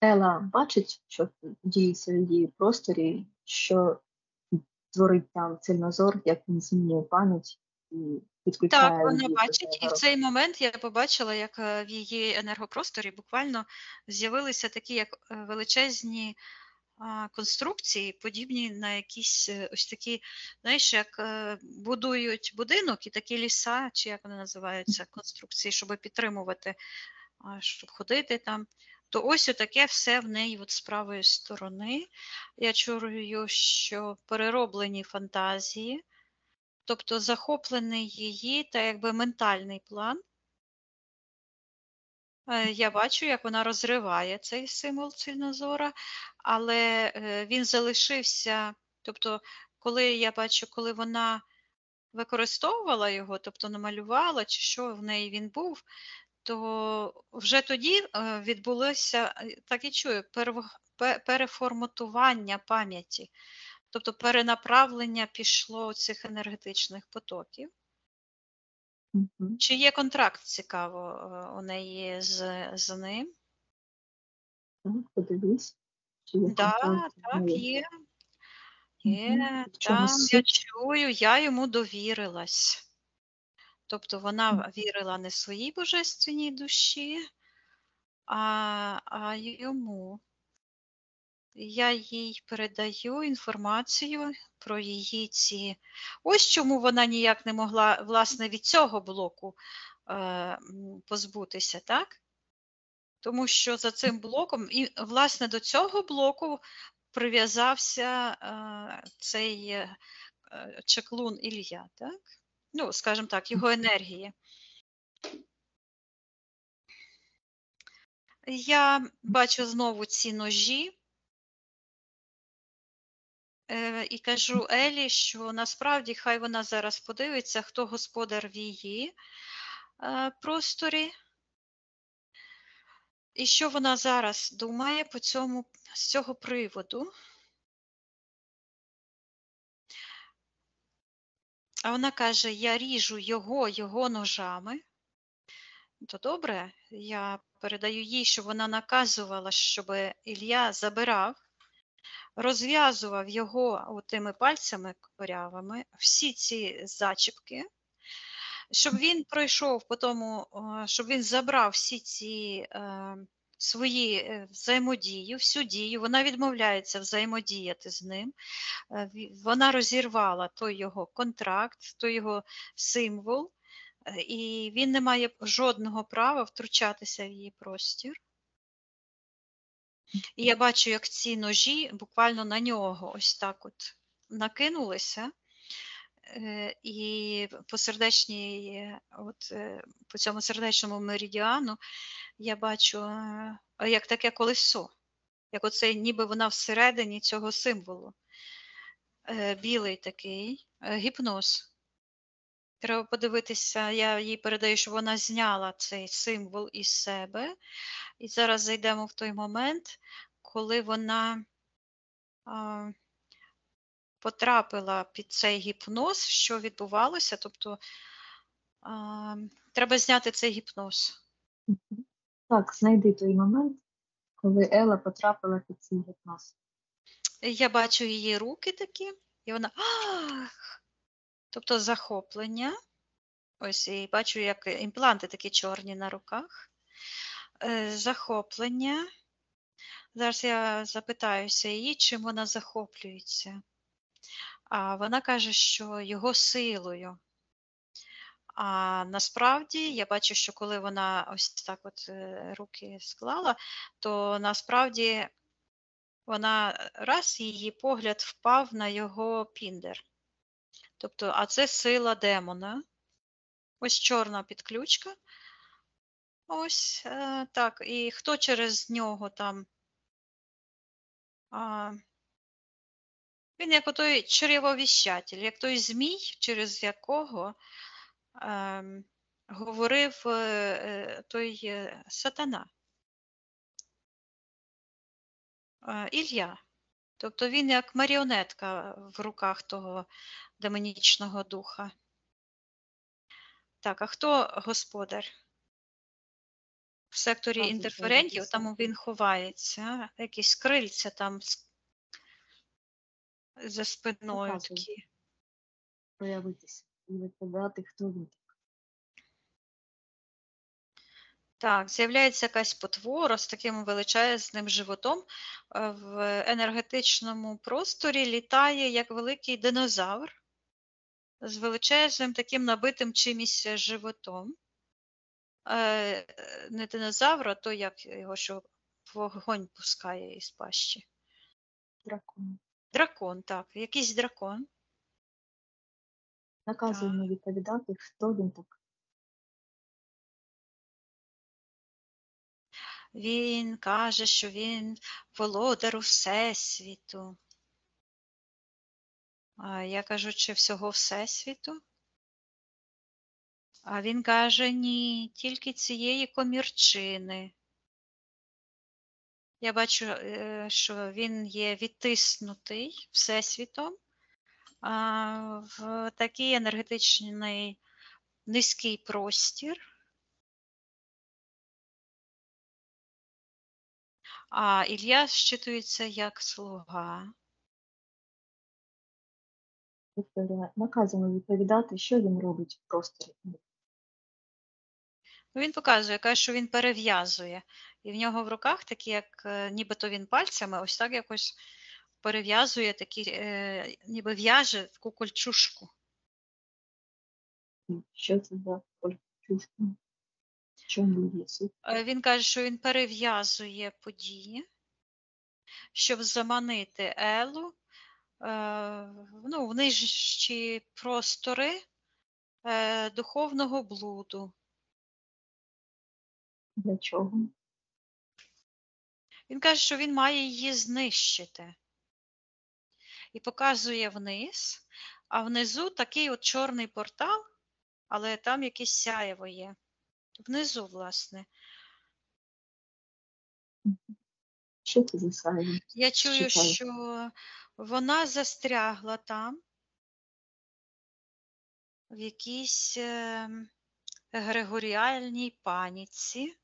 Ела бачить, що діється в її просторі, що творить там цільнозор, як він змінює пам'ять. Так, вона бачить, і в цей момент я побачила, як е, в її енергопросторі буквально з'явилися такі як е, величезні конструкції, подібні на якісь е, ось такі, знаєш, як будують будинок і такі ліса, чи як вони називаються, конструкції, щоб підтримувати, щоб ходити там. То ось таке все в неї от з правої сторони. Я чую, що перероблені фантазії, тобто захоплений її та якби ментальний план. Е, Я бачу, як вона розриває цей символ цільнозора, але е, він залишився. Тобто, коли я бачу, коли вона використовувала його, тобто намалювала, чи що в неї він був, то вже тоді е, відбулося, так і чую, переформатування пам'яті, тобто перенаправлення пішло цих енергетичних потоків. Мгм. Чи є контракт цікаво е, у неї з, з ним? Так, подивись. Чи є Да, так, є. Є, там я чую, я йому довірилась. Тобто вона вірила не своїй божественній душі, а, а йому. Я їй передаю інформацію про її ці. Ось чому вона ніяк не могла власне від цього блоку е, позбутися, так? Тому що за цим блоком, і власне до цього блоку прив'язався е, цей е, чаклун Ілля, так? Ну, скажімо так, його енергії. Я бачу знову ці ножі і кажу Елі, що насправді хай вона зараз подивиться, хто господар в її е, просторі, і що вона зараз думає по цьому, з цього приводу. А вона каже: я ріжу його його ножами. То добре, я передаю їй, щоб вона наказувала, щоб Ілля забирав, розв'язував його тими пальцями корявими, всі ці зачіпки, щоб він пройшов по тому, е, щоб він забрав всі ці е, свої е, взаємодії, всю дію, вона відмовляється взаємодіяти з ним. Вона розірвала той його контракт, той його символ, і він не має жодного права втручатися в її простір. І я бачу, як ці ножі буквально на нього ось так от накинулися. Е, І по сердечній, от е, по цьому сердечному меридіану я бачу е, як таке колесо, як оце ніби вона всередині цього символу. Білий такий гіпноз. Треба подивитися, я їй передаю, що вона зняла цей символ із себе. І зараз зайдемо в той момент, коли вона а, потрапила під цей гіпноз, що відбувалося. Тобто а, треба зняти цей гіпноз. Так, знайди той момент, коли Ела потрапила під цей гіпноз. Я бачу її руки такі, і вона. «Ах!» Тобто захоплення. Ось і бачу, як імпланти такі чорні на руках. Е, Захоплення. Зараз я запитаюся її, чим вона захоплюється. А вона каже, що його силою. А насправді я бачу, що коли вона ось так от е, руки склала, то насправді вона раз її погляд впав на його піндер. Тобто, а це сила демона. Ось чорна підключка. Ось е, так. І хто через нього там? А, він як отой чревовіщатель, як той змій, через якого ем, говорив е, е, той сатана. Ілля. Тобто він як маріонетка в руках того демонічного духа. Так, а хто господар? В секторі Показуй, інтерферентів, там він ховається, якісь крильця там за спиною такі. Проявитися і відповідати, хто він. Так, з'являється якась потвора з таким величезним животом. е, В енергетичному просторі літає як великий динозавр з величезним таким набитим чимось животом. Е, Не динозавр, а то як його, що вогонь пускає із пащі. Дракон. Дракон, так, якийсь дракон. Наказує Так. йому відповідати, хто він так. Він каже, що він володар Всесвіту. А я кажу, чи всього Всесвіту? А він каже, ні, тільки цієї комірчини. Я бачу, е, що він є відтиснутий Всесвітом в такий енергетичний низький простір. А Ілля щитується як слуга. Наказує йому відповідати, що він робить в просторі. Ну, Він показує, каже, що він перев'язує. І в нього в руках такі, як е, нібито він пальцями, ось так якось перев'язує такі, е, ніби в'яже таку кольчушку. Що це за чувство? Чому є? Е, Він каже, що він перев'язує події, щоб заманити Елу е, ну, в нижчі простори е, духовного блуду. Для чого? Він каже, що він має її знищити. І показує вниз, а внизу такий от чорний портал, але там якесь сяєво є. Внизу, власне. Що це за сайт? Я чую, Читаю. що вона застрягла там, в якійсь е, егрегоріальній паніці.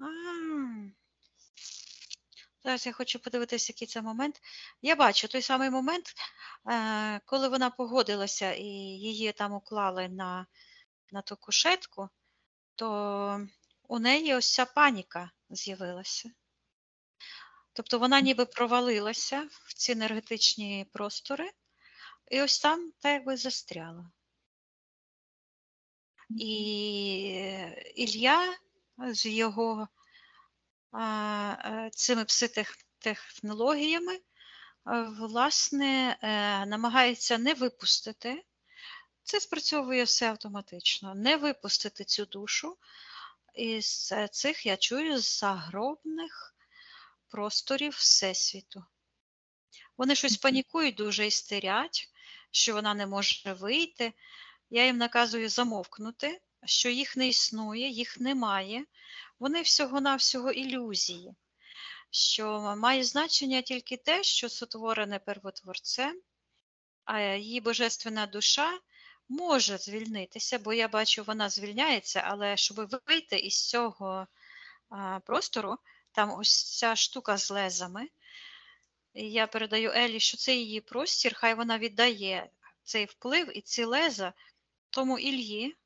А, Зараз я хочу подивитися, який це момент. Я бачу той самий момент, е, коли вона погодилася і її там уклали на, на ту кушетку, то у неї ось ця паніка з'явилася. Тобто вона ніби провалилася в ці енергетичні простори, і ось там так якби застряла. І Ілля з його е, цими пситехнологіями, власне, е, намагається не випустити. Це спрацьовує все автоматично, не випустити цю душу із цих, я чую, загробних просторів Всесвіту. Вони щось панікують, дуже істерять, що вона не може вийти. Я їм наказую замовкнути, що їх не існує, їх немає. Вони всього-навсього ілюзії, що має значення тільки те, що сотворене первотворцем, а її божественна душа може звільнитися, бо я бачу, вона звільняється, але щоб вийти із цього а, простору, там ось ця штука з лезами. Я передаю Елі, що це її простір, хай вона віддає цей вплив і ці леза тому Ільї.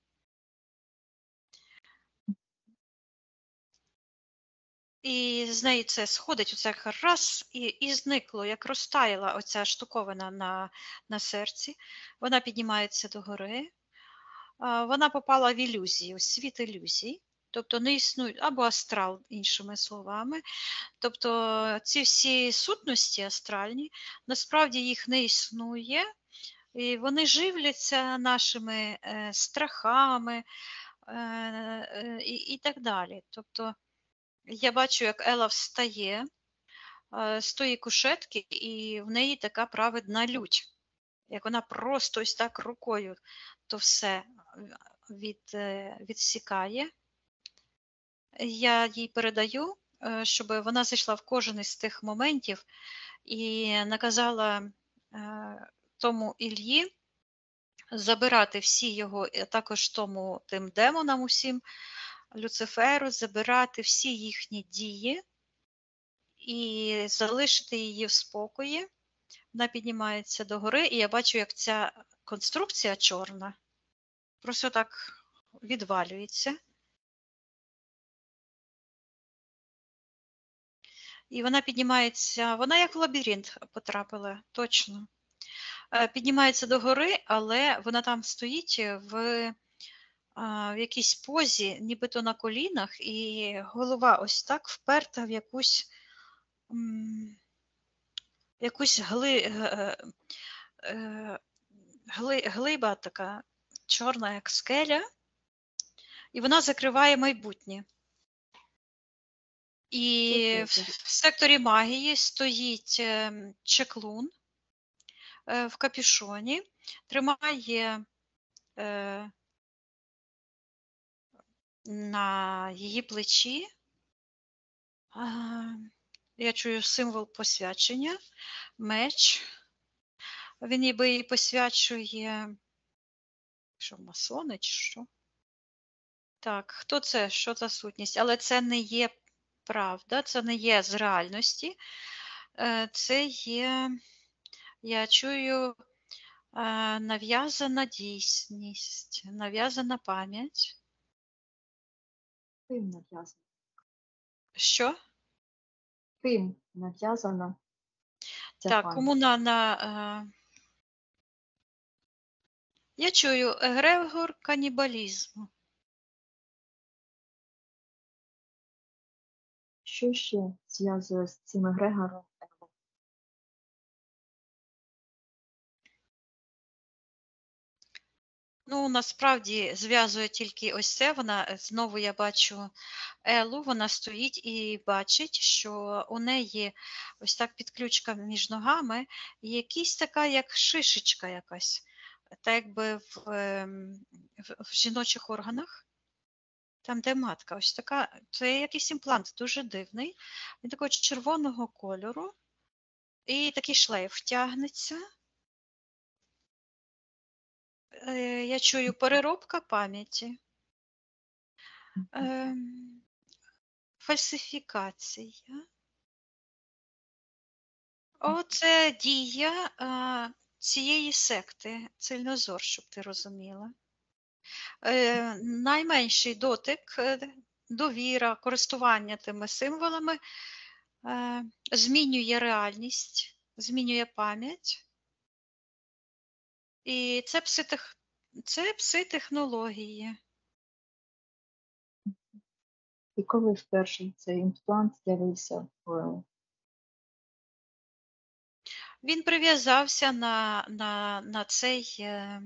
І з неї це сходить, оце раз, і і зникло, як розтаяла оця штуковина на на серці. Вона піднімається догори. Вона попала в ілюзію, світ ілюзій, тобто не існують, або астрал, іншими словами. Тобто ці всі сутності астральні, насправді їх не існує, і вони живляться нашими е, страхами е, е, і, і так далі. Тобто я бачу, як Ела встає з тої кушетки, і в неї така праведна лють. Як вона просто ось так рукою то все від, відсікає. Я їй передаю, щоб вона зайшла в кожен із тих моментів і наказала тому Ільї забирати всі його, також тому тим демонам усім, Люциферу, забирати всі їхні дії і залишити її в спокої. Вона піднімається догори, і я бачу, як ця конструкція чорна просто так відвалюється. І вона піднімається, вона як в лабіринт потрапила, точно. Е, піднімається догори, але вона там стоїть в в якійсь позі, нібито на колінах, і голова ось так вперта в якусь якусь гли, е, е, гли, глиба така чорна, як скеля, і вона закриває майбутнє. І в секторі магії стоїть ем, чеклун е, в капюшоні, тримає на її плечі. Я чую символ посвячення, меч. Він ніби її посвячує, що масони чи що? Так, хто це? Що за сутність? Але це не є правда, це не є з реальності. Е, це є, я чую, е, нав'язана дійсність, нав'язана пам'ять. Ким нав'язано? Що? Ким нав'язано? Так, пам'ять? кому на, на е... я чую егрегор канібалізму. Що ще зв'язує з цим егрегором Ну, насправді зв'язує тільки ось це. Вона е, знову я бачу Елу, вона стоїть і бачить, що у неї ось так підключка між ногами, і якась така, як шишечка якась, так якби в, ем, в, в жіночих органах. Там, де матка, ось така, це якийсь імплант дуже дивний. Він такого червоного кольору, і такий шлейф тягнеться. Е, я чую переробка пам'яті, ем, фальсифікація. Оце дія цієї секти, цільнозор, щоб ти розуміла. Е, найменший дотик, е, довіра, користування тими символами змінює реальність, змінює пам'ять. І це пситех... це пситехнології. І коли вперше цей імплант з'явився в Він прив'язався на, на, на цей, е,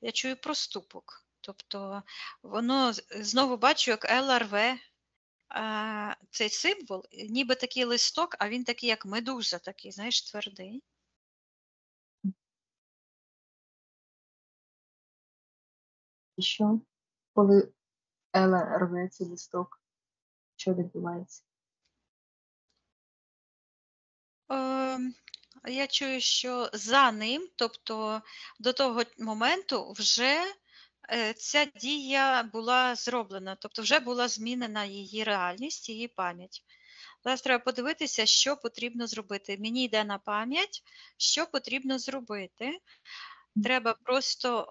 я чую, проступок. Тобто воно знову бачу, як ЛРВ, цей символ, ніби такий листок, а він такий, як медуза, такий, знаєш, твердий. І що? Коли Ела рве цей листок, що відбувається? Ем, Я чую, що за ним, тобто до того моменту, вже е, ця дія була зроблена, тобто вже була змінена її реальність, її пам'ять. Зараз треба подивитися, що потрібно зробити. Мені йде на пам'ять, що потрібно зробити. Треба просто,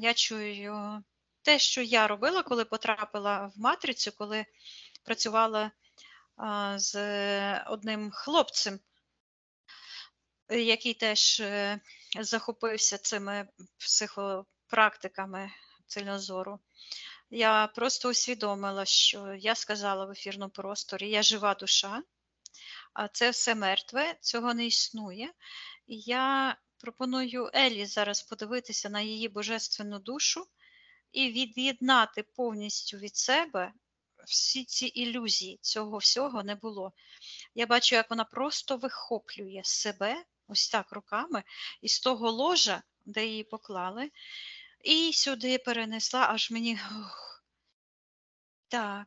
я чую, те, що я робила, коли потрапила в матрицю, коли працювала з одним хлопцем, е, який теж е, захопився цими психопрактиками цільнозору. Я просто усвідомила, що я сказала в ефірному просторі, я жива душа, а це все мертве, цього не існує. І я пропоную Елі зараз подивитися на її божественну душу і від'єднати повністю від себе всі ці ілюзії, цього всього не було. Я бачу, як вона просто вихоплює себе ось так руками із того ложа, де її поклали, і сюди перенесла, аж мені. Так.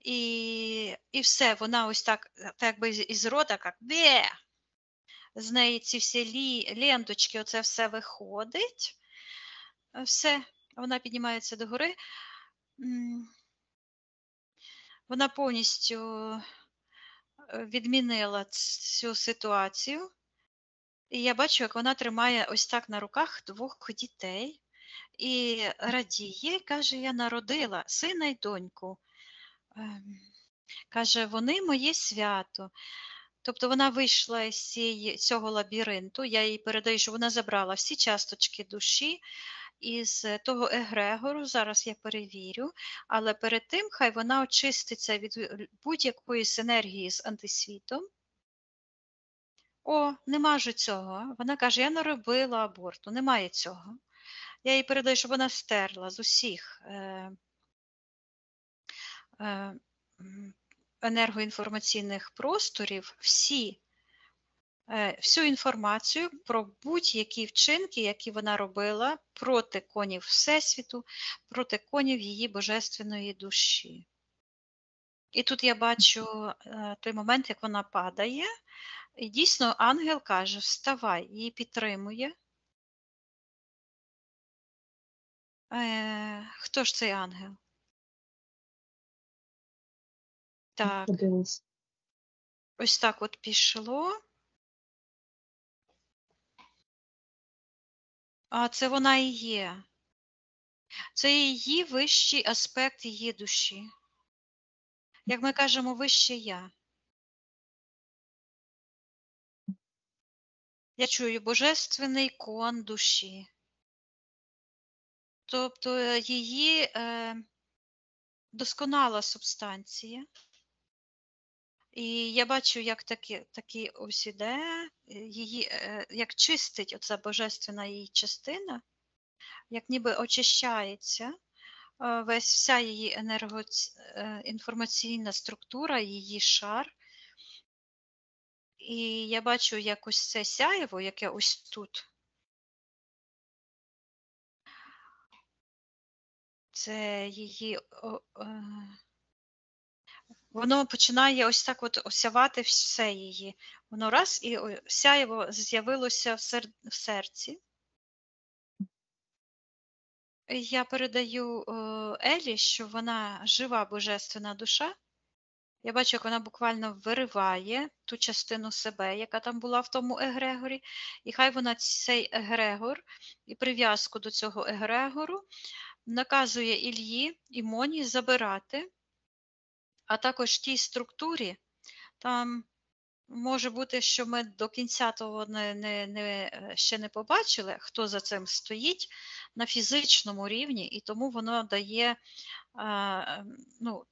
І, і все, вона ось так, так із- із рота, як бе. З неї ці всі лі, ленточки, оце все виходить. Е, Все, вона піднімається догори. Вона повністю е, відмінила цю ситуацію. І я бачу, як вона тримає ось так на руках двох дітей і радіє, каже, я народила сина й доньку. Ем, Каже, вони моє свято. Тобто вона вийшла із цього лабіринту, я їй передаю, що вона забрала всі часточки душі із е, того егрегору, зараз я перевірю, але перед тим хай вона очиститься від е, будь-якої синергії з антисвітом. О, нема ж цього. Вона каже, я не робила аборту, немає цього. Я їй передаю, щоб вона стерла з усіх е, енергоінформаційних просторів всі, е, всю інформацію про будь-які вчинки, які вона робила проти конів Всесвіту, проти конів її божественної душі. І тут я бачу е, той момент, як вона падає, і дійсно ангел каже: Вставай, її підтримує. Е, хто ж цей ангел? Так, ось так от пішло. А це вона і є. Це її вищий аспект її душі. Як ми кажемо, вище я. Я чую божественний кон душі. Тобто е, її е, досконала субстанція. І я бачу, як такі, такі ось іде, е, її, е, як чистить оця божественна її частина, як ніби очищається е, весь вся її енергоінформаційна структура, її шар. І я бачу, як ось це сяєво, яке ось тут. Це її. о, е, Воно починає ось так от осявати все її. Воно раз і сяєво з'явилося в, сер... в серці. Я передаю е, Елі, що вона жива божественна душа. Я бачу, як вона буквально вириває ту частину себе, яка там була в тому егрегорі, і хай вона цей егрегор і прив'язку до цього егрегору наказує Ільї і Моні забирати, а також тій структурі, там може бути, що ми до кінця того не, не, не, е, ще не побачили, хто за цим стоїть на фізичному рівні, і тому воно дає е, ну,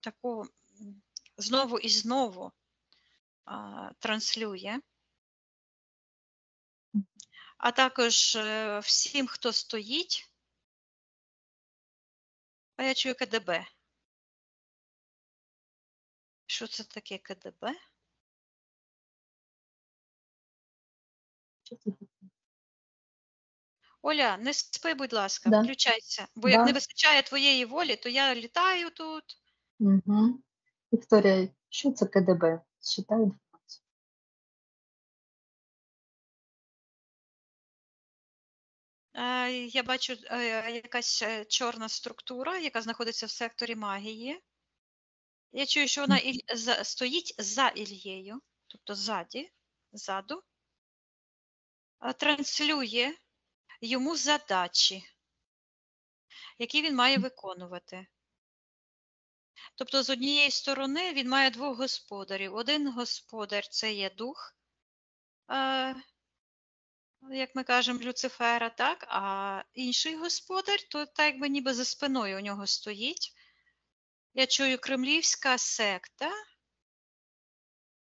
таку знову і знову а, транслює. А також е, всім, хто стоїть, а я чую КДБ. Що це таке КДБ? Оля, не спи, будь ласка, Да. включайся. Бо як не вистачає твоєї волі, то я літаю тут. Угу. Вікторія, що це КДБ? Читай інформацію. Е, Я бачу е, якась е, чорна структура, яка знаходиться в секторі магії. Я чую, що вона іль- за- стоїть за Ільєю, тобто ззаді, ззаду, транслює йому задачі, які він має виконувати. Тобто, з однієї сторони він має двох господарів. Один господар це є дух, як ми кажемо, Люцифера, так? А інший господар, то так якби ніби за спиною у нього стоїть. Я чую кремлівська секта.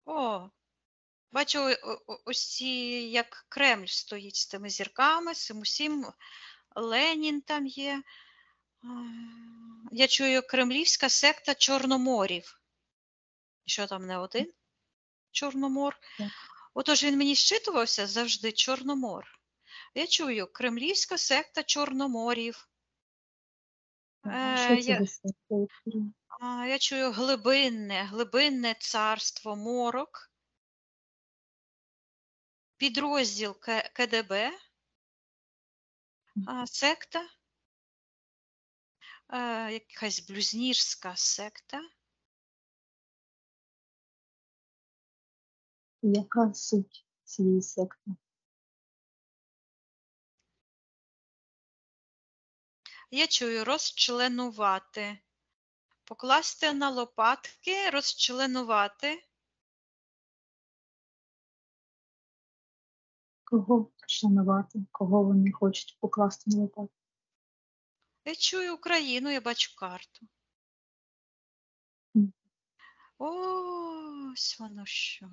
О, бачу о- ось ці, як Кремль стоїть з тими зірками, з цим усім. Ленін там є. Я чую кремлівська секта Чорноморів. І Що там не один? Чорномор. Отож він мені щитувався завжди Чорномор. Я чую кремлівська секта Чорноморів. Ага, Що це я- Я чую глибинне, глибинне царство морок, підрозділ КДБ, секта, якась блюзнірська секта. Яка суть цієї секти? Я чую розчленувати, покласти на лопатки, розчленувати. Кого шанувати? Кого вони хочуть покласти на лопату? Я чую Україну, я бачу карту. Ось воно що.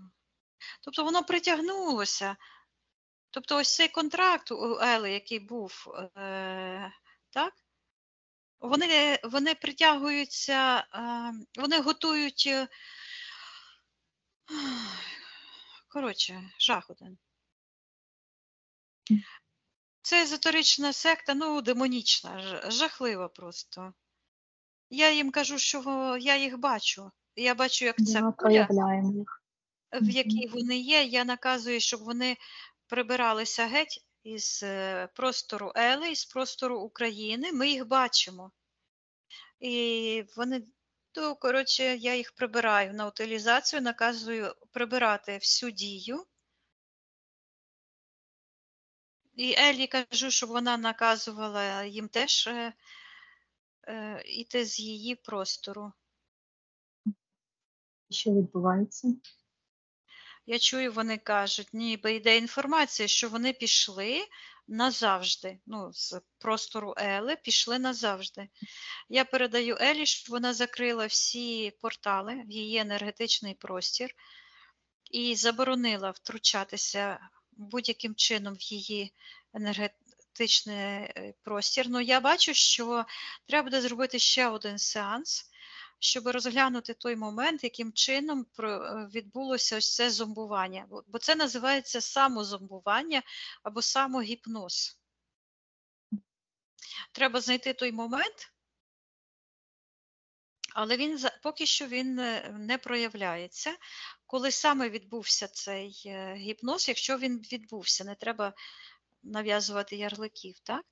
Тобто воно притягнулося. Тобто ось цей контракт у Ели, який був, е, так? Вони, вони притягуються, е, вони готують. е, Коротше, жах один. Це езотерична секта, ну, демонічна, жахлива просто. Я їм кажу, що я їх бачу. Я бачу, як Да, куля, в якій вони є. Я наказую, щоб вони прибиралися геть із е, простору Ели, із простору України. Ми їх бачимо. І вони, то, коротше, я їх прибираю на утилізацію, наказую прибирати всю дію. І Елі кажу, щоб вона наказувала їм теж е, е, іти з її простору. Що відбувається? Я чую, вони кажуть, ніби йде інформація, що вони пішли назавжди. Ну, з простору Ели пішли назавжди. Я передаю Елі, щоб вона закрила всі портали в її енергетичний простір і заборонила втручатися будь-яким чином в її енергетичний е, простір. Ну, я бачу, що треба буде зробити ще один сеанс, щоб розглянути той момент, яким чином е, відбулося ось це зомбування. Бо- це називається самозомбування або самогіпноз. Треба знайти той момент, але він поки що він е, не проявляється. Коли саме відбувся цей е, гіпноз, якщо він відбувся, не треба нав'язувати ярликів, так?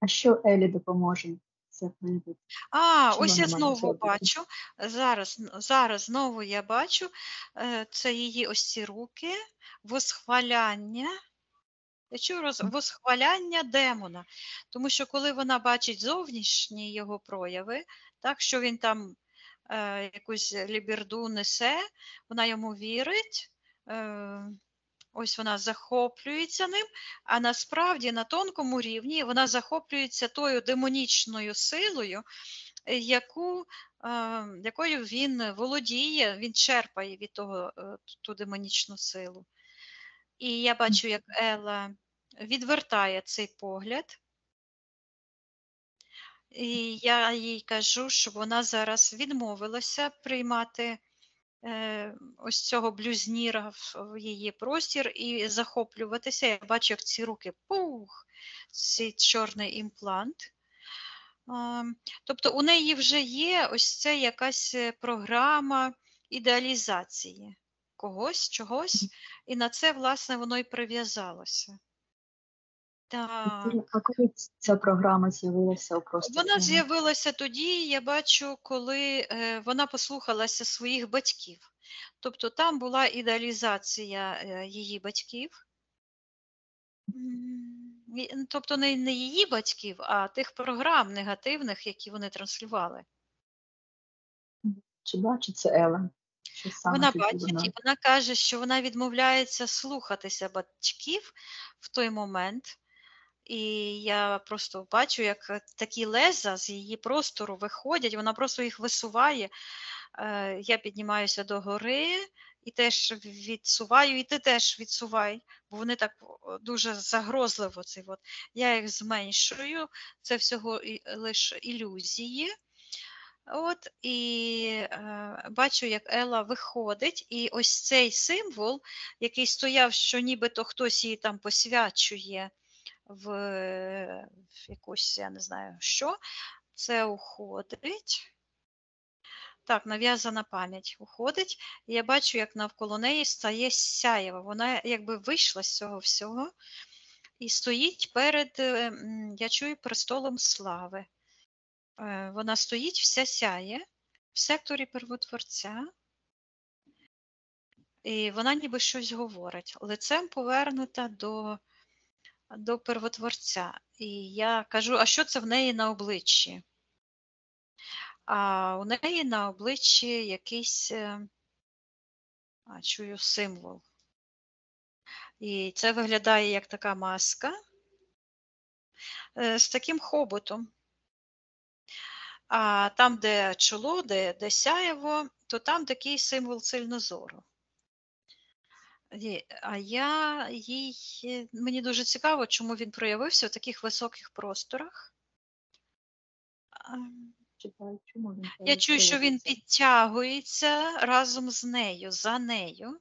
А що Елі допоможе? А, ось я знову бачу. Зараз, зараз знову я бачу е, це її ось ці руки, восхваляння. Я чую роз... восхваляння демона. Тому що коли вона бачить зовнішні його прояви, так, що він там е, якусь ліберду несе, вона йому вірить. Е, Ось вона захоплюється ним, а насправді на тонкому рівні вона захоплюється тою демонічною силою, е, яку, е, якою він володіє, він черпає від того е, ту демонічну силу. І я бачу, як Ела відвертає цей погляд. І я їй кажу, що вона зараз відмовилася приймати ось цього блюзніра в, її простір і захоплюватися. Я бачу, як ці руки пух, цей чорний імплант. Тобто у неї вже є ось це якась е, програма ідеалізації когось, чогось, і на це, власне, воно і прив'язалося. Так. А коли ця програма з'явилася у просторі? Вона з'явилася тоді, я бачу, коли е, вона послухалася своїх батьків. Тобто там була ідеалізація е, її батьків. Тобто не, не її батьків, а тих програм негативних, які вони транслювали. Чи бачить це Елен? Вона бачить вона- і вона каже, що вона відмовляється слухатися батьків в той момент. І я просто бачу, як е, такі леза з її простору виходять, вона просто їх висуває. Е, Я піднімаюся до гори і теж відсуваю, і ти теж відсувай, бо вони так дуже загрозливо. Цей от. Я їх зменшую, це всього лише ілюзії. От, і е, бачу, як Ела виходить, і ось цей символ, який стояв, що нібито хтось її там посвячує в, в якусь, я не знаю що, це уходить. Так, нав'язана пам'ять уходить. І я бачу, як навколо неї стає сяєва. Вона якби вийшла з цього всього і стоїть перед, е, я чую, престолом слави. Е, Вона стоїть, вся сяє в секторі первотворця. І вона ніби щось говорить, лицем повернута до, до первотворця. І я кажу, а що це в неї на обличчі? А у неї на обличчі якийсь е, а, чую символ. І це виглядає як така маска е, з таким хоботом. А там, де чоло, де, де сяєво, то там такий символ сильнозору. Є- А я їй, е, мені дуже цікаво, чому він проявився в таких високих просторах. Чекаю, чому він Я чую, що він підтягується разом з нею, за нею.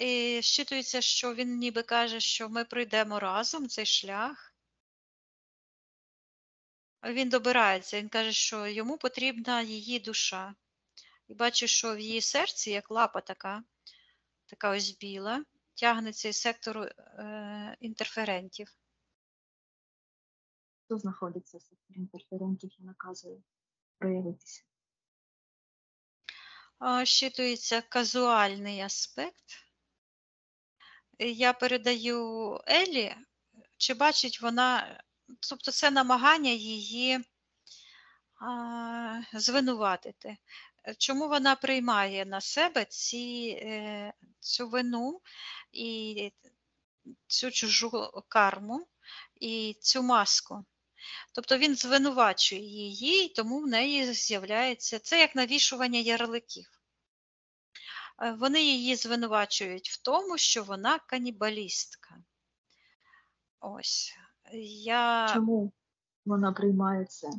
І щитується, що він ніби каже, що ми пройдемо разом цей шлях. Він добирається, він каже, що йому потрібна її душа. І бачу, що в її серці, як лапа така, така ось біла, тягнеться із сектору е, інтерферентів. Хто знаходиться в секторі інтерферентів і наказує проявитися? Щитується казуальний аспект. Я передаю Елі, чи бачить вона, тобто це намагання її звинуватити. Чому вона приймає на себе ці, е, цю вину і цю чужу карму і цю маску? Тобто він звинувачує її, тому в неї з'являється це як навішування ярликів. Е, Вони її звинувачують в тому, що вона канібалістка. Ось. Я Чому вона приймає це?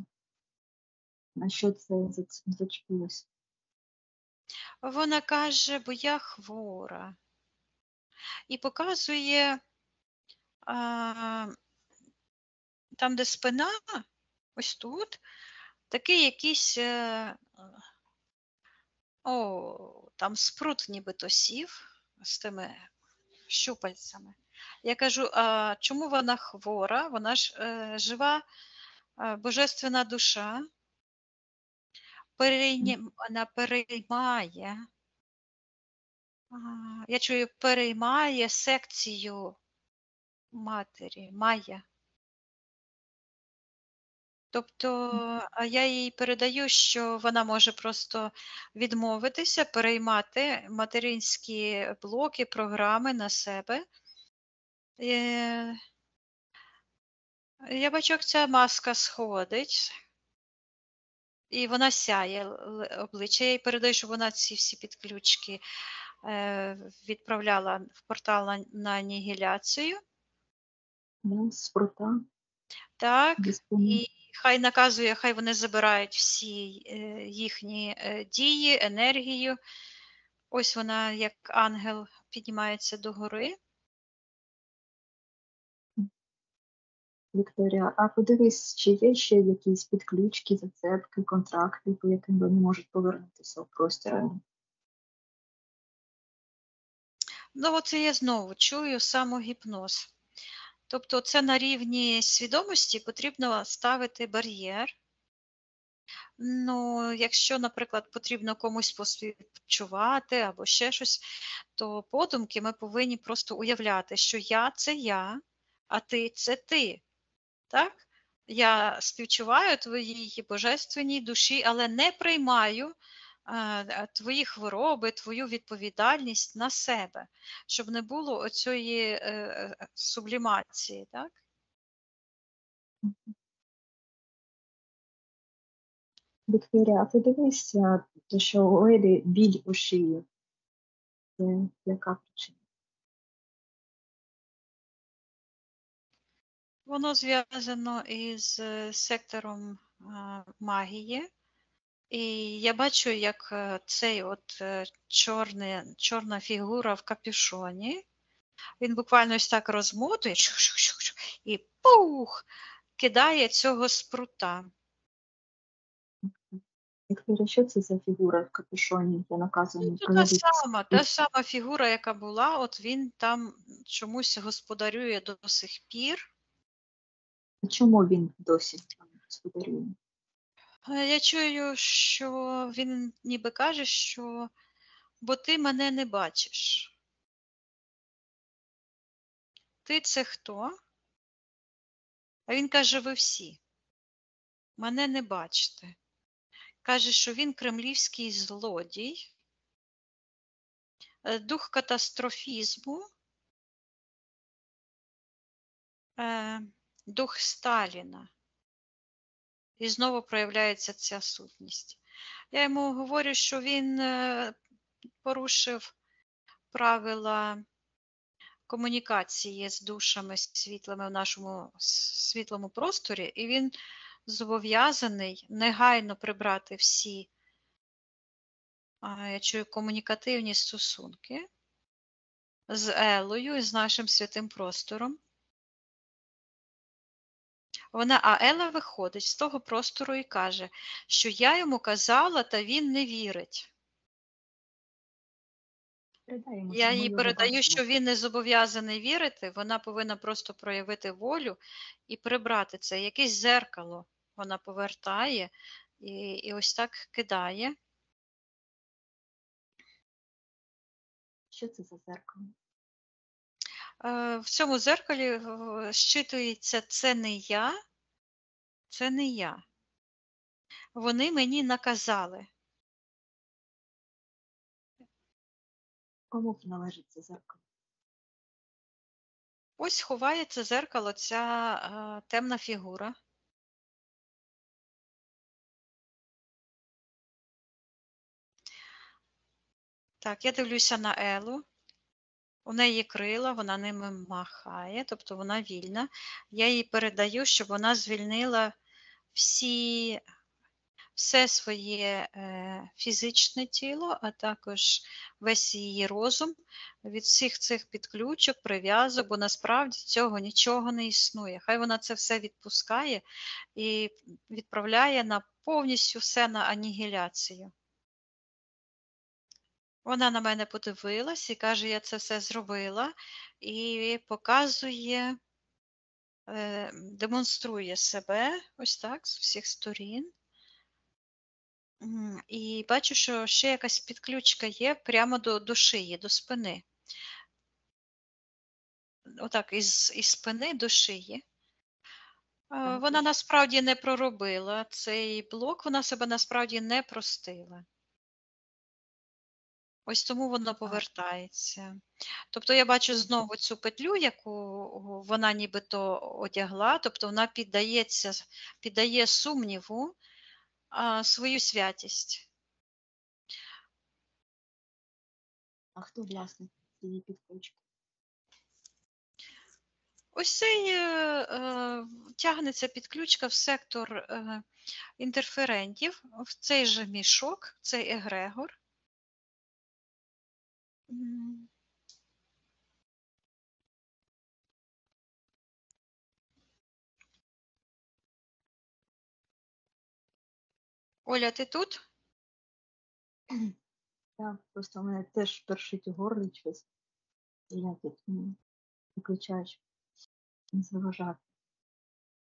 На що це зачепилося? Вона каже, бо я хвора. І показує а, там, де спина, ось тут, такий якийсь. е, О, там спрут нібито сів з тими щупальцями. Я кажу, а чому вона хвора? Вона ж е, жива е, божественна душа. Перейні... Вона переймає. Я чую, переймає секцію матері, Майя. Тобто, я їй передаю, що вона може просто відмовитися, переймати материнські блоки, програми на себе. Е, Я бачу, як ця маска сходить, і вона сяє обличчя. Я їй передаю, що вона ці всі підключки е, відправляла в портал на, на анігіляцію. Спрута, Так, і хай наказує, хай вони забирають всі е, їхні е, дії, енергію. Ось вона, як ангел, піднімається догори. Вікторія, а подивись, чи є ще якісь підключки, зацепки, контракти, по яким вони можуть повернутися у простір? Ну, от я знову чую самогіпноз. Тобто, це на рівні свідомості потрібно ставити бар'єр. Ну, якщо, наприклад, потрібно комусь поспівчувати або ще щось, то подумки ми повинні просто уявляти, що я це я, а ти це ти. Так? Я співчуваю твоїй божественній душі, але не приймаю е, твої хвороби, твою відповідальність на себе, щоб не було оцієї е, е, сублімації. Так? Вікторія, а подивись, а, що у Елі біль у шиї. Це яка причина? Воно зв'язано із е, сектором е, магії. І я бачу, як е, цей от чорний, чорна фігура в капюшоні, він буквально ось так розмотує і пух, кидає цього спрута. Вікторія, що це за фігура в капюшоні? Я наказую Ну, та сама, та сама фігура, яка була, от він там чомусь господарює до сих пір. Чому він досі господарює? Е, Я чую, що він ніби каже, що бо ти мене не бачиш. Ти це хто? А він каже, ви всі. Мене не бачите. Каже, що він кремлівський злодій, е, дух катастрофізму, е, дух Сталіна. І знову проявляється ця сутність. Я йому говорю, що він е, порушив правила комунікації з душами світлими в нашому світлому просторі, і він зобов'язаний негайно прибрати всі, я чую, комунікативні стосунки з Елою і з нашим святим простором. Вона, а Ела виходить з того простору і каже, що я йому казала, та він не вірить. Передаємо, Я їй передаю, що він не зобов'язаний вірити, вона повинна просто проявити волю і прибрати це. Якесь зеркало вона повертає і, і ось так кидає. Що це за зеркало? Е, В цьому зеркалі е, щитується це не я, це не я. Вони мені наказали. Кому належить це зеркало? Ось ховається зеркало ця е, темна фігура. Так, я дивлюся на Елу. У неї крила, вона ними махає, тобто вона вільна. Я їй передаю, щоб вона звільнила всі, все своє е, фізичне тіло, а також весь її розум від всіх цих підключок, прив'язок, бо насправді цього нічого не існує. Хай вона це все відпускає і відправляє на повністю все на анігіляцію. Вона на мене подивилась і каже, я це все зробила, і показує, е, демонструє себе ось так з всіх сторін. І бачу, що ще якась підключка є прямо до, до шиї, до спини. Отак, із, із спини до шиї. Е, Вона насправді не проробила цей блок, вона себе насправді не простила. Ось тому воно повертається. Тобто я бачу знову цю петлю, яку вона нібито одягла, тобто вона піддається, піддає сумніву а, свою святість. А хто власник цієї підключки? Ось цей е, е, тягнеться підключка в сектор е, інтерферентів, в цей же мішок, цей егрегор. Оля, ти тут? Так, просто у мене теж першить у горлі щось. І я тут виключач не заважати.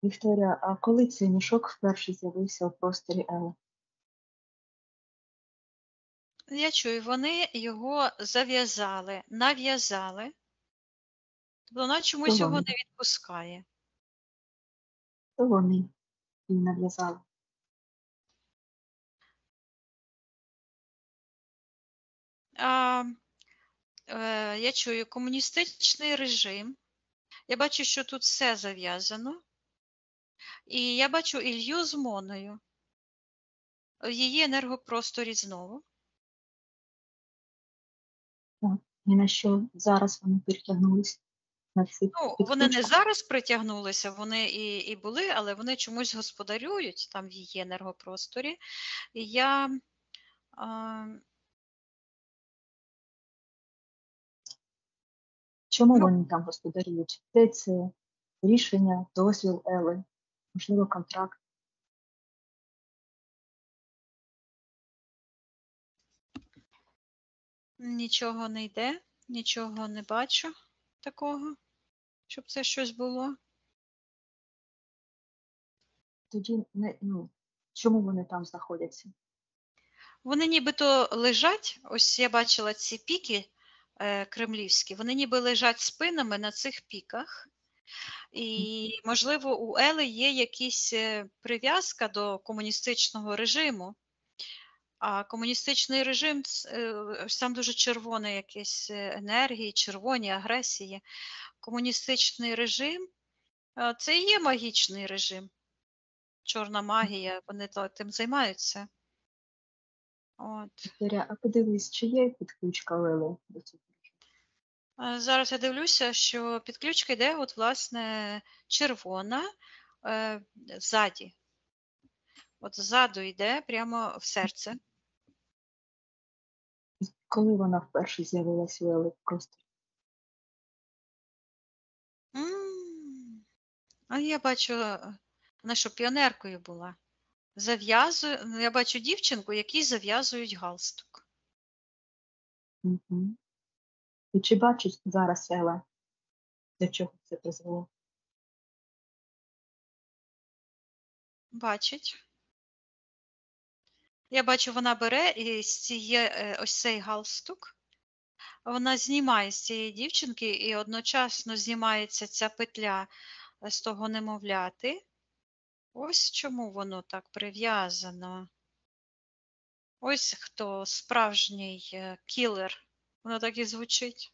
Вікторія, а коли цей мішок вперше з'явився у просторі Ели? Я чую, вони його зав'язали, нав'язали. Тобто вона чомусь його вони? не відпускає. То вони їй нав'язали. А, е, я чую комуністичний режим. Я бачу, що тут все зав'язано. І я бачу Ілью з Моною. В її енергопросторі знову. І на що зараз вони на цих Ну, вони не зараз притягнулися, вони і, і були, але вони чомусь господарюють там в її енергопросторі. І я а, Чому Ну- вони там господарюють? Де це рішення, дозвіл Ели, можливо, контракт? Нічого не йде, нічого не бачу такого, щоб це щось було. Тоді не ну чому вони там знаходяться? Вони нібито лежать, ось я бачила ці піки е, кремлівські, вони ніби лежать спинами на цих піках. І, можливо, у Ели є якась е, прив'язка до комуністичного режиму. А комуністичний режим ц- е, дуже червоне якісь е, енергії, червоні агресії. Комуністичний режим е, це і є магічний режим. Чорна магія, вони тим займаються. От. Вікторія, а подивись, чи є підключка у Ели до цього? Зараз я дивлюся, що підключка йде, от, власне, червона е, ззаді. От ззаду йде прямо в серце. Коли вона вперше з'явилася у Ели просто? А я бачу, вона що піонеркою була. Зав'язує, ну, я бачу дівчинку, якій зав'язують галстук. Угу. І чи бачить зараз Ела, до чого це призвело? Бачить. Я бачу, вона бере і цієї, е, ось цей галстук. Вона знімає з цієї дівчинки і одночасно знімається ця петля е, з того немовляти. Ось чому воно так прив'язано. Ось хто справжній е, кілер. Воно так і звучить.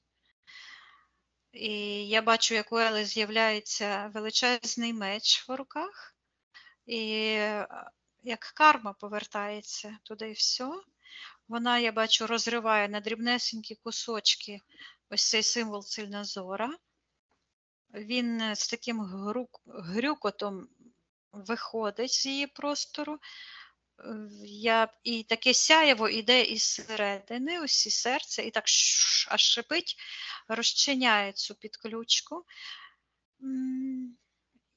І я бачу, як у Ели з'являється величезний меч в руках, і як карма повертається туди і все. Вона, я бачу, розриває на дрібнесенькі кусочки ось цей символ Цильназора. Він з таким грук- грюкотом виходить з її простору. Я, і таке сяєво іде із середини, ось із серця, і так шш, аж шипить, розчиняє цю підключку.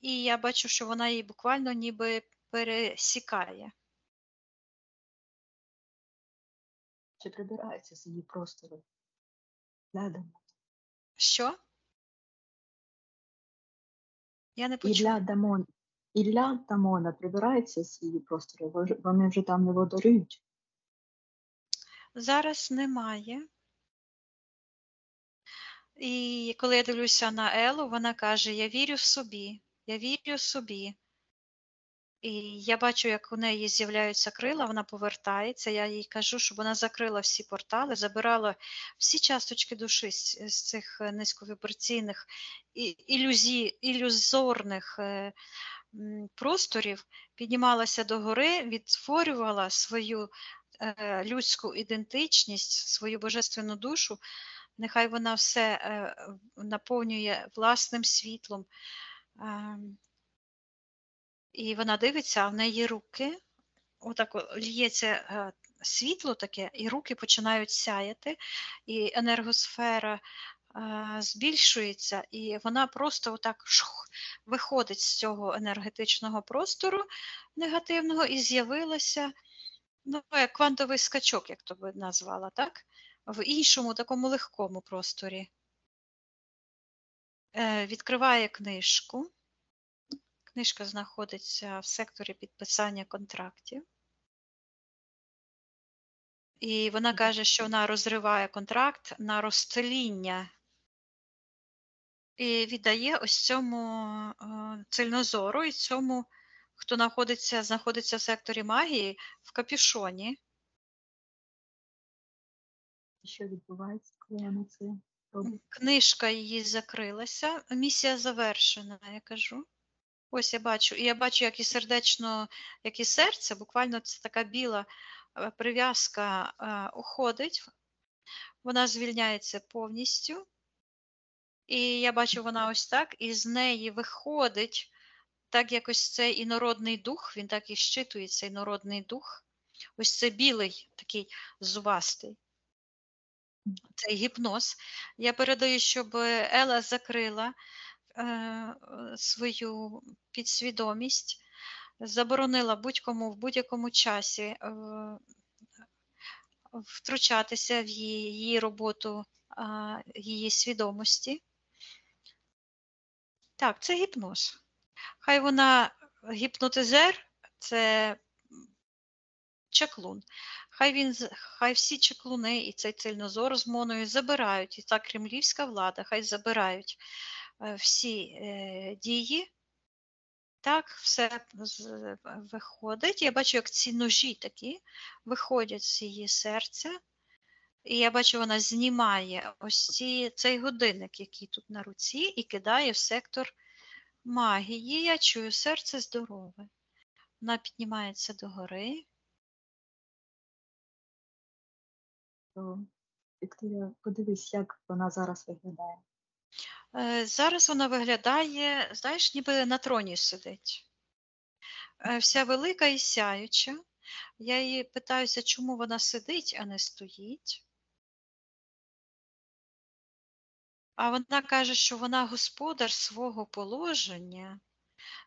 І я бачу, що вона її буквально ніби пересікає. Чи прибирається з її простору? Рядом. Що? Я не Ілля почула. Дамон. Ілля Дамона прибирається з її простору, вони вже там не водорюють. Зараз немає. І коли я дивлюся на Елу, вона каже: Я вірю в собі, я вірю собі. І я бачу, як у неї з'являються крила, вона повертається. Я їй кажу, щоб вона закрила всі портали, забирала всі часточки душі з, з цих е, низьковібраційних ілюзій, ілюзорних е, просторів, піднімалася догори, відтворювала свою е, людську ідентичність, свою божественну душу. Нехай вона все наповнює власним світлом. І вона дивиться, а в неї руки, отак лється е, світло таке, і руки починають сяяти, і енергосфера е, збільшується, і вона просто отак шух, виходить з цього енергетичного простору негативного і з'явилася, ну, як квантовий скачок, як то би назвала, так? В іншому такому легкому просторі. Е, Відкриває книжку. Книжка знаходиться в секторі підписання контрактів. І вона каже, що вона розриває контракт на розстеління і віддає ось цьому е, цільнозору і цьому, хто знаходиться, знаходиться в секторі магії в капюшоні. Що відбувається, коли вона це робить? Книжка її закрилася, місія завершена, я кажу. Ось я бачу. І я бачу, як і сердечно, як і серце, буквально це така біла е, прив'язка е, уходить, вона звільняється повністю. І я бачу, вона ось так, і з неї виходить так якось цей інородний дух, він так і щитується, інородний дух. Ось це білий, такий зубастий. Цей гіпноз. Я передаю, щоб Ела закрила свою підсвідомість, заборонила будь-кому в будь-якому часі е, втручатися в її, роботу, її свідомості. Так, це гіпноз. Хай вона гіпнотизер, це чаклун. Хай він хай всі чаклуни і цей цільнозор з моною забирають, і та кремлівська влада, хай забирають е, всі е, дії. Так, все виходить. Я бачу, як ці ножі такі виходять з її серця. І я бачу, вона знімає ось ці, цей годинник, який тут на руці, і кидає в сектор магії. Я чую серце здорове. Вона піднімається догори. То, Вікторія, подивись, як вона зараз виглядає. Е, Зараз вона виглядає, знаєш, ніби на троні сидить. Е, Вся велика і сяюча. Я її питаюся, чому вона сидить, а не стоїть. А вона каже, що вона господар свого положення.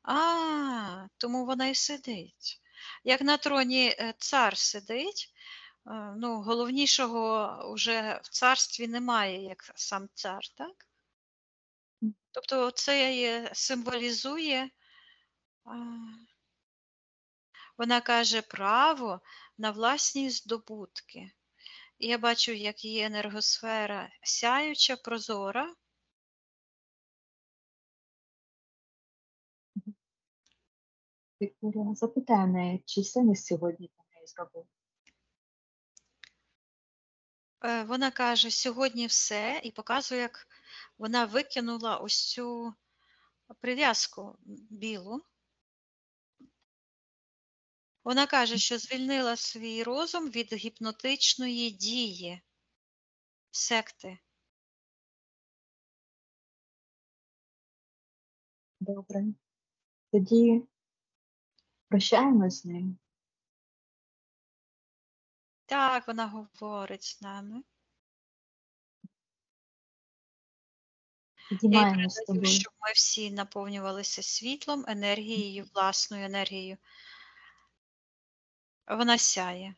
А, тому вона і сидить. Як на троні е, цар сидить, ну, головнішого вже в царстві немає, як сам цар, так? Тобто це символізує, вона каже, право на власні здобутки. І я бачу, як її енергосфера сяюча, прозора. Вікторія, запитай в неї, чи син сьогодні для неї зробив. Е, Вона каже, сьогодні все, і показує, як вона викинула ось цю прив'язку білу. Вона каже, що звільнила свій розум від гіпнотичної дії секти. Добре. Тоді прощаємось з ним. Так, вона говорить з нами. Їй з тобою. щоб ми всі наповнювалися світлом, енергією, власною енергією. Вона сяє.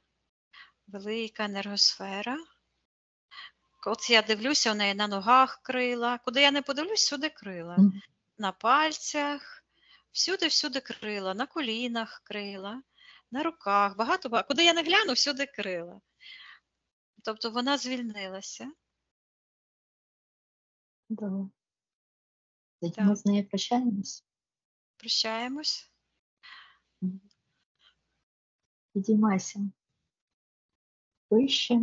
Велика енергосфера. От я дивлюся, у неї на ногах крила. Куди я не подивлюсь, сюди крила. На пальцях, всюди-всюди крила, на колінах крила, на руках, багато багато. Куди я не гляну, всюди крила. Тобто вона звільнилася. Добре. Тоді Так. ми з нею прощаємось. Прощаємось. Підіймайся вище.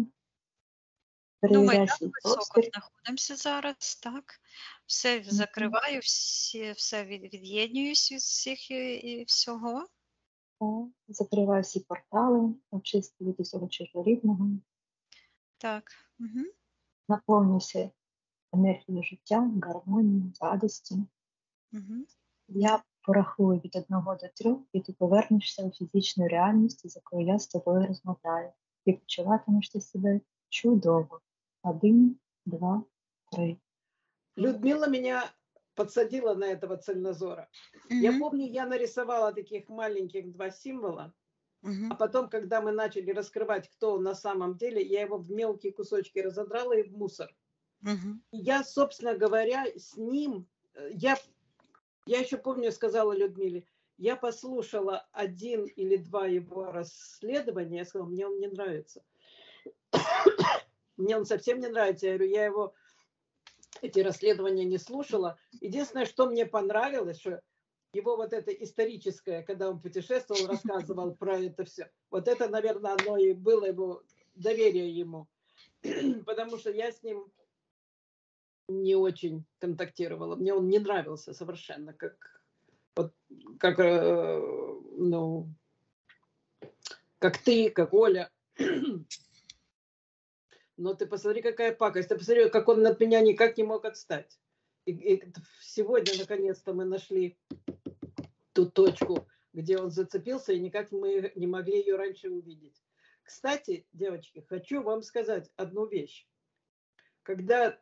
Ну, ми так високо знаходимося зараз, так. Все закриваю, всі, все від, від'єднуюсь від всіх і, і всього. Так. Закривай всі портали, очисти від усього чужорідного, Так. Угу. наповнюйся енергією життя, гармонією, радістю. Угу. Я порахую від одного до трьох, і ти повернешся у фізичну реальність, з якою я з тобою розмовляю. І почуватимеш ти себе чудово. Один, два, три. Людмила меня подсадила на этого цельнозора. Я помню, я нарисовала таких маленьких два символа, а потом, когда мы начали раскрывать, кто он на самом деле, я его в мелкие кусочки разодрала и в мусор. Угу. Я, собственно говоря, с ним, э, я, я еще помню, сказала Людмиле, я послушала один или два его расследования, я сказала, мне он не нравится. Мне он совсем не нравится. Я говорю, я его, эти расследования не слушала. Единственное, что мне понравилось, что его вот это историческое, когда он путешествовал, рассказывал про это все. Вот это, наверное, оно и было его доверие ему. Потому что я с ним не очень контактировала. Мне он не нравился совершенно, как вот как э, ну как ты, как Оля. Но ты посмотри, какая пакость. Ты посмотри, как он от меня никак не мог отстать. И, и сегодня, наконец-то, мы нашли ту точку, где он зацепился, и никак мы не могли ее раньше увидеть. Кстати, девочки, хочу вам сказать одну вещь. Когда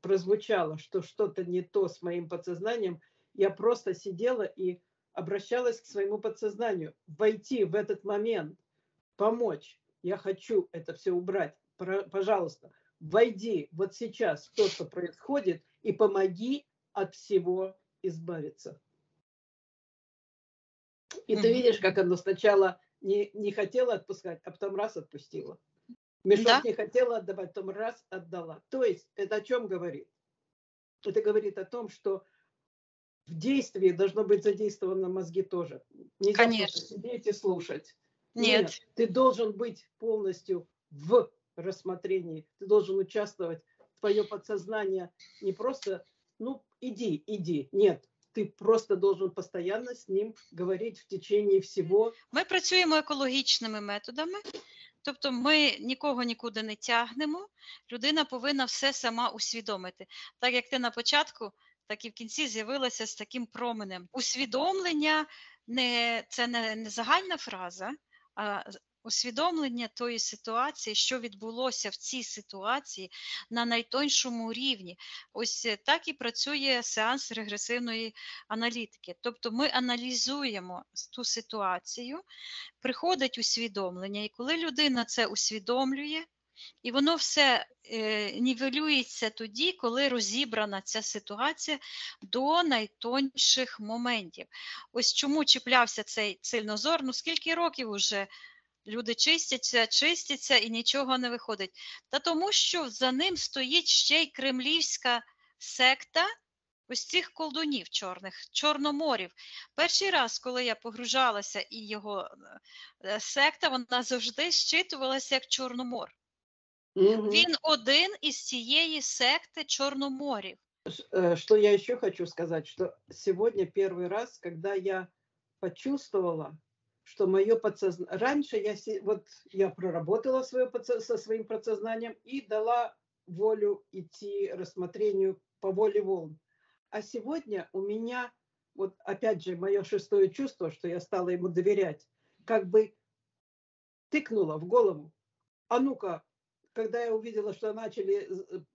прозвучало, что что-то не то с моим подсознанием, я просто сидела и обращалась к своему подсознанию. Войти в этот момент, помочь. Я хочу это все убрать. Пожалуйста, войди вот сейчас в то, что происходит, и помоги от всего избавиться. И ты видишь, как оно сначала не, не хотела отпускать, а потом раз отпустила. Мешок Да. не хотела отдавать, потом раз отдала. То есть это о чем говорит? Это говорит о том, что в действии должно быть задействованы мозги тоже. Нельзя Конечно. сидеть и слушать. Нет. ты должен быть полностью в рассмотрении. Ты должен участвовать. Твое подсознание не просто, ну, иди, иди. Нет, ты просто должен постоянно с ним говорить в течение всего. Ми працюємо екологічними методами, тобто ми нікого нікуди не тягнемо. Людина повинна все сама усвідомити. Так як ти на початку, так і в кінці з'явилася з таким променем. Усвідомлення не це не, не загальна фраза, а усвідомлення тої ситуації, що відбулося в цій ситуації на найтоншому рівні. Ось е, так і працює сеанс регресивної аналітики. Тобто ми аналізуємо ту ситуацію, приходить усвідомлення, і коли людина це усвідомлює, і воно все е, нівелюється тоді, коли розібрана ця ситуація до найтонших моментів. Ось чому чіплявся цей цільнозор, ну скільки років уже люди чистяться, чистяться і нічого не виходить. Та тому, що за ним стоїть ще й кремлівська секта ось цих колдунів чорних, чорноморів. Перший раз, коли я погружалася, і його е, секта, вона завжди щитувалася як Чорномор. Мгм. Він один із цієї секти Чорноморів. Что я еще хочу сказать, что сегодня первый раз, когда я почувствовала, что мое подсознание... Раньше я, вот, я проработала свое со своим подсознанием и дала волю идти рассмотрению по воле волн. А сегодня у меня, вот опять же, мое шестое чувство, что я стала ему доверять, как бы тыкнуло в голову. А ну-ка, когда я увидела, что начали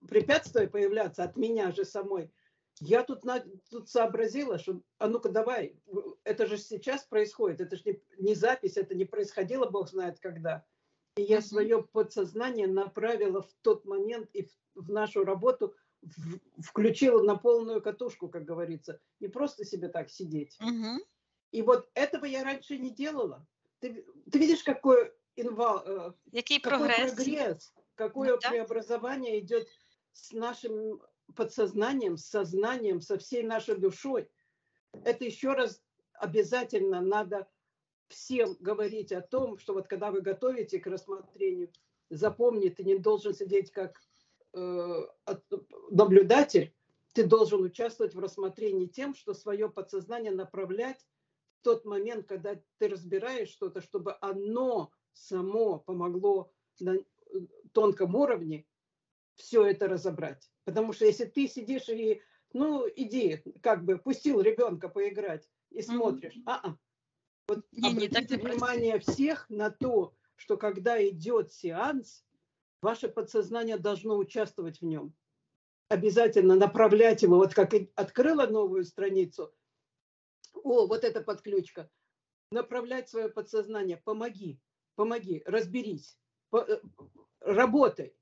препятствия появляться от меня же самой, я тут, на, тут сообразила, что, а ну-ка давай, это же сейчас происходит, это же не, не запись, это не происходило, бог знает когда. И я свое подсознание направила в тот момент и в, в нашу работу, в- включила на полную катушку, как говорится. Не просто себе так сидеть. Угу. И вот этого я раньше не делала. Ты, ты видишь, какой инвал, э, Який какой прогрес? прогресс, какое Ну да. преобразование идет с нашим подсознанием, с сознанием, со всей нашей душой. Это еще раз обязательно надо всем говорить о том, что вот когда вы готовите к рассмотрению, запомни, ты не должен сидеть как э, наблюдатель, ты должен участвовать в рассмотрении тем, что свое подсознание направлять в тот момент, когда ты разбираешь что-то, чтобы оно само помогло на тонком уровне все это разобрать. Потому что если ты сидишь и, ну, иди, как бы пустил ребенка поиграть и смотришь, mm-hmm. а-а. Вот не, обратите не внимание всех на то, что когда идет сеанс, ваше подсознание должно участвовать в нем. Обязательно направлять его, вот как открыла новую страницу, о, вот эта подключка, направлять свое подсознание, помоги, помоги, разберись, э, работай.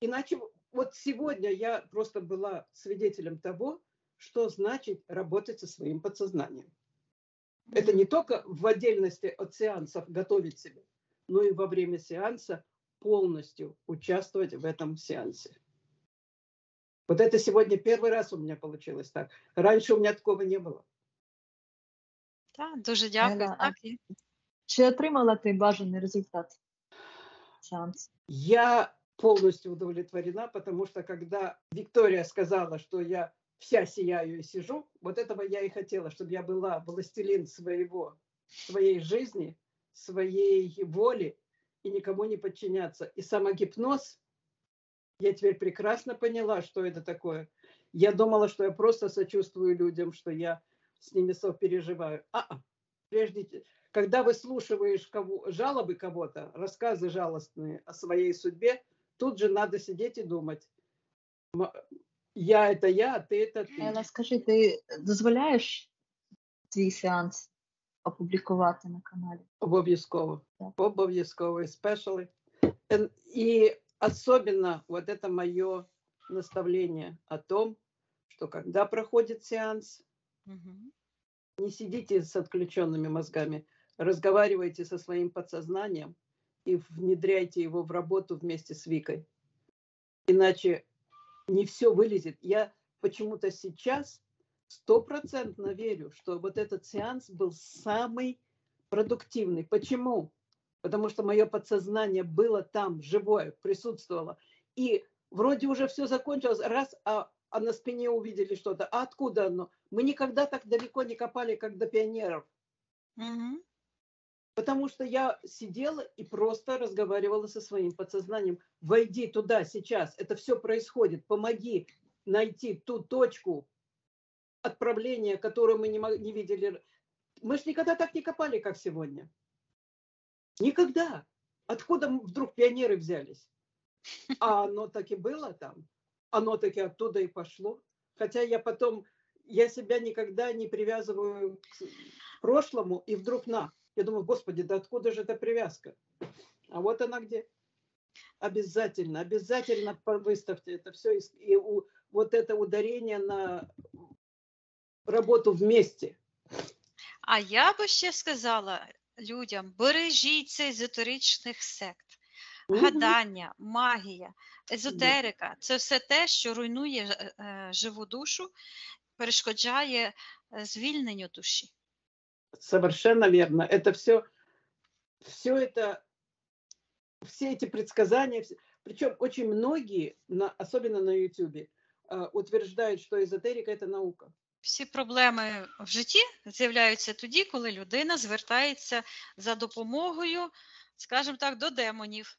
Иначе вот сегодня я просто была свидетелем того, что значит работать со своим подсознанием. Это не только в отдельности от сеансов готовить себя, но и во время сеанса полностью участвовать в этом сеансе. Вот это сегодня первый раз у меня получилось так. Раньше у меня такого не было. Так, дуже дякую. Ела, так. Чи отримала ти бажаний результат? Сеанс? Я полностью удовлетворена, потому что когда Виктория сказала, что я вся сияю и сижу, вот этого я и хотела, чтобы я была властелин своего, своей жизни, своей воли и никому не подчиняться. И самогипноз, я теперь прекрасно поняла, что это такое. Я думала, что я просто сочувствую людям, что я с ними сопереживаю. А, прежде, когда выслушиваешь кого, жалобы кого-то, рассказы жалостные о своей судьбе, тут же надо сидеть и думать. Я это я, а ты это ты. Ела, скажи, ти дозволяєш твій сеанс опублікувати на каналі? Обов'язково. Да. Обов'язково, especially. И особенно вот это мое наставление о том, что когда проходит сеанс, угу. не сидите с отключенными мозгами, разговаривайте со своим подсознанием и внедряйте его в работу вместе с Викой. Иначе не все вылезет. Я почему-то сейчас стопроцентно верю, что вот этот сеанс был самый продуктивный. Почему? Потому что мое подсознание было там, живое, присутствовало. И вроде уже все закончилось, раз, а, а на спине увидели что-то. А откуда оно? Мы никогда так далеко не копали, как до пионеров. Угу. Потому что я сидела и просто разговаривала со своим подсознанием. Войди туда сейчас, это все происходит. Помоги найти ту точку отправления, которую мы не, не видели. Мы же никогда так не копали, как сегодня. Никогда. Откуда вдруг пионеры взялись? А оно так и было там. Оно таки оттуда и пошло. Хотя я потом, я себя никогда не привязываю к прошлому, и вдруг на, я думаю, господи, да откуда же эта привязка? А вот она где. Обязательно, обязательно выставьте это все. И у, вот это ударение на работу вместе. А я би ще сказала людям: бережіться езотеричних сект, гадання, магія, езотерика це все те, що руйнує живу душу, перешкоджає звільненню душі. Совершенно верно. Это все, все это, все эти предсказания, причем очень многие, особенно на YouTube, утверждають, що езотерика це наука. Всі проблеми в житті з'являються тоді, коли людина звертається за допомогою, скажімо так, до демонів.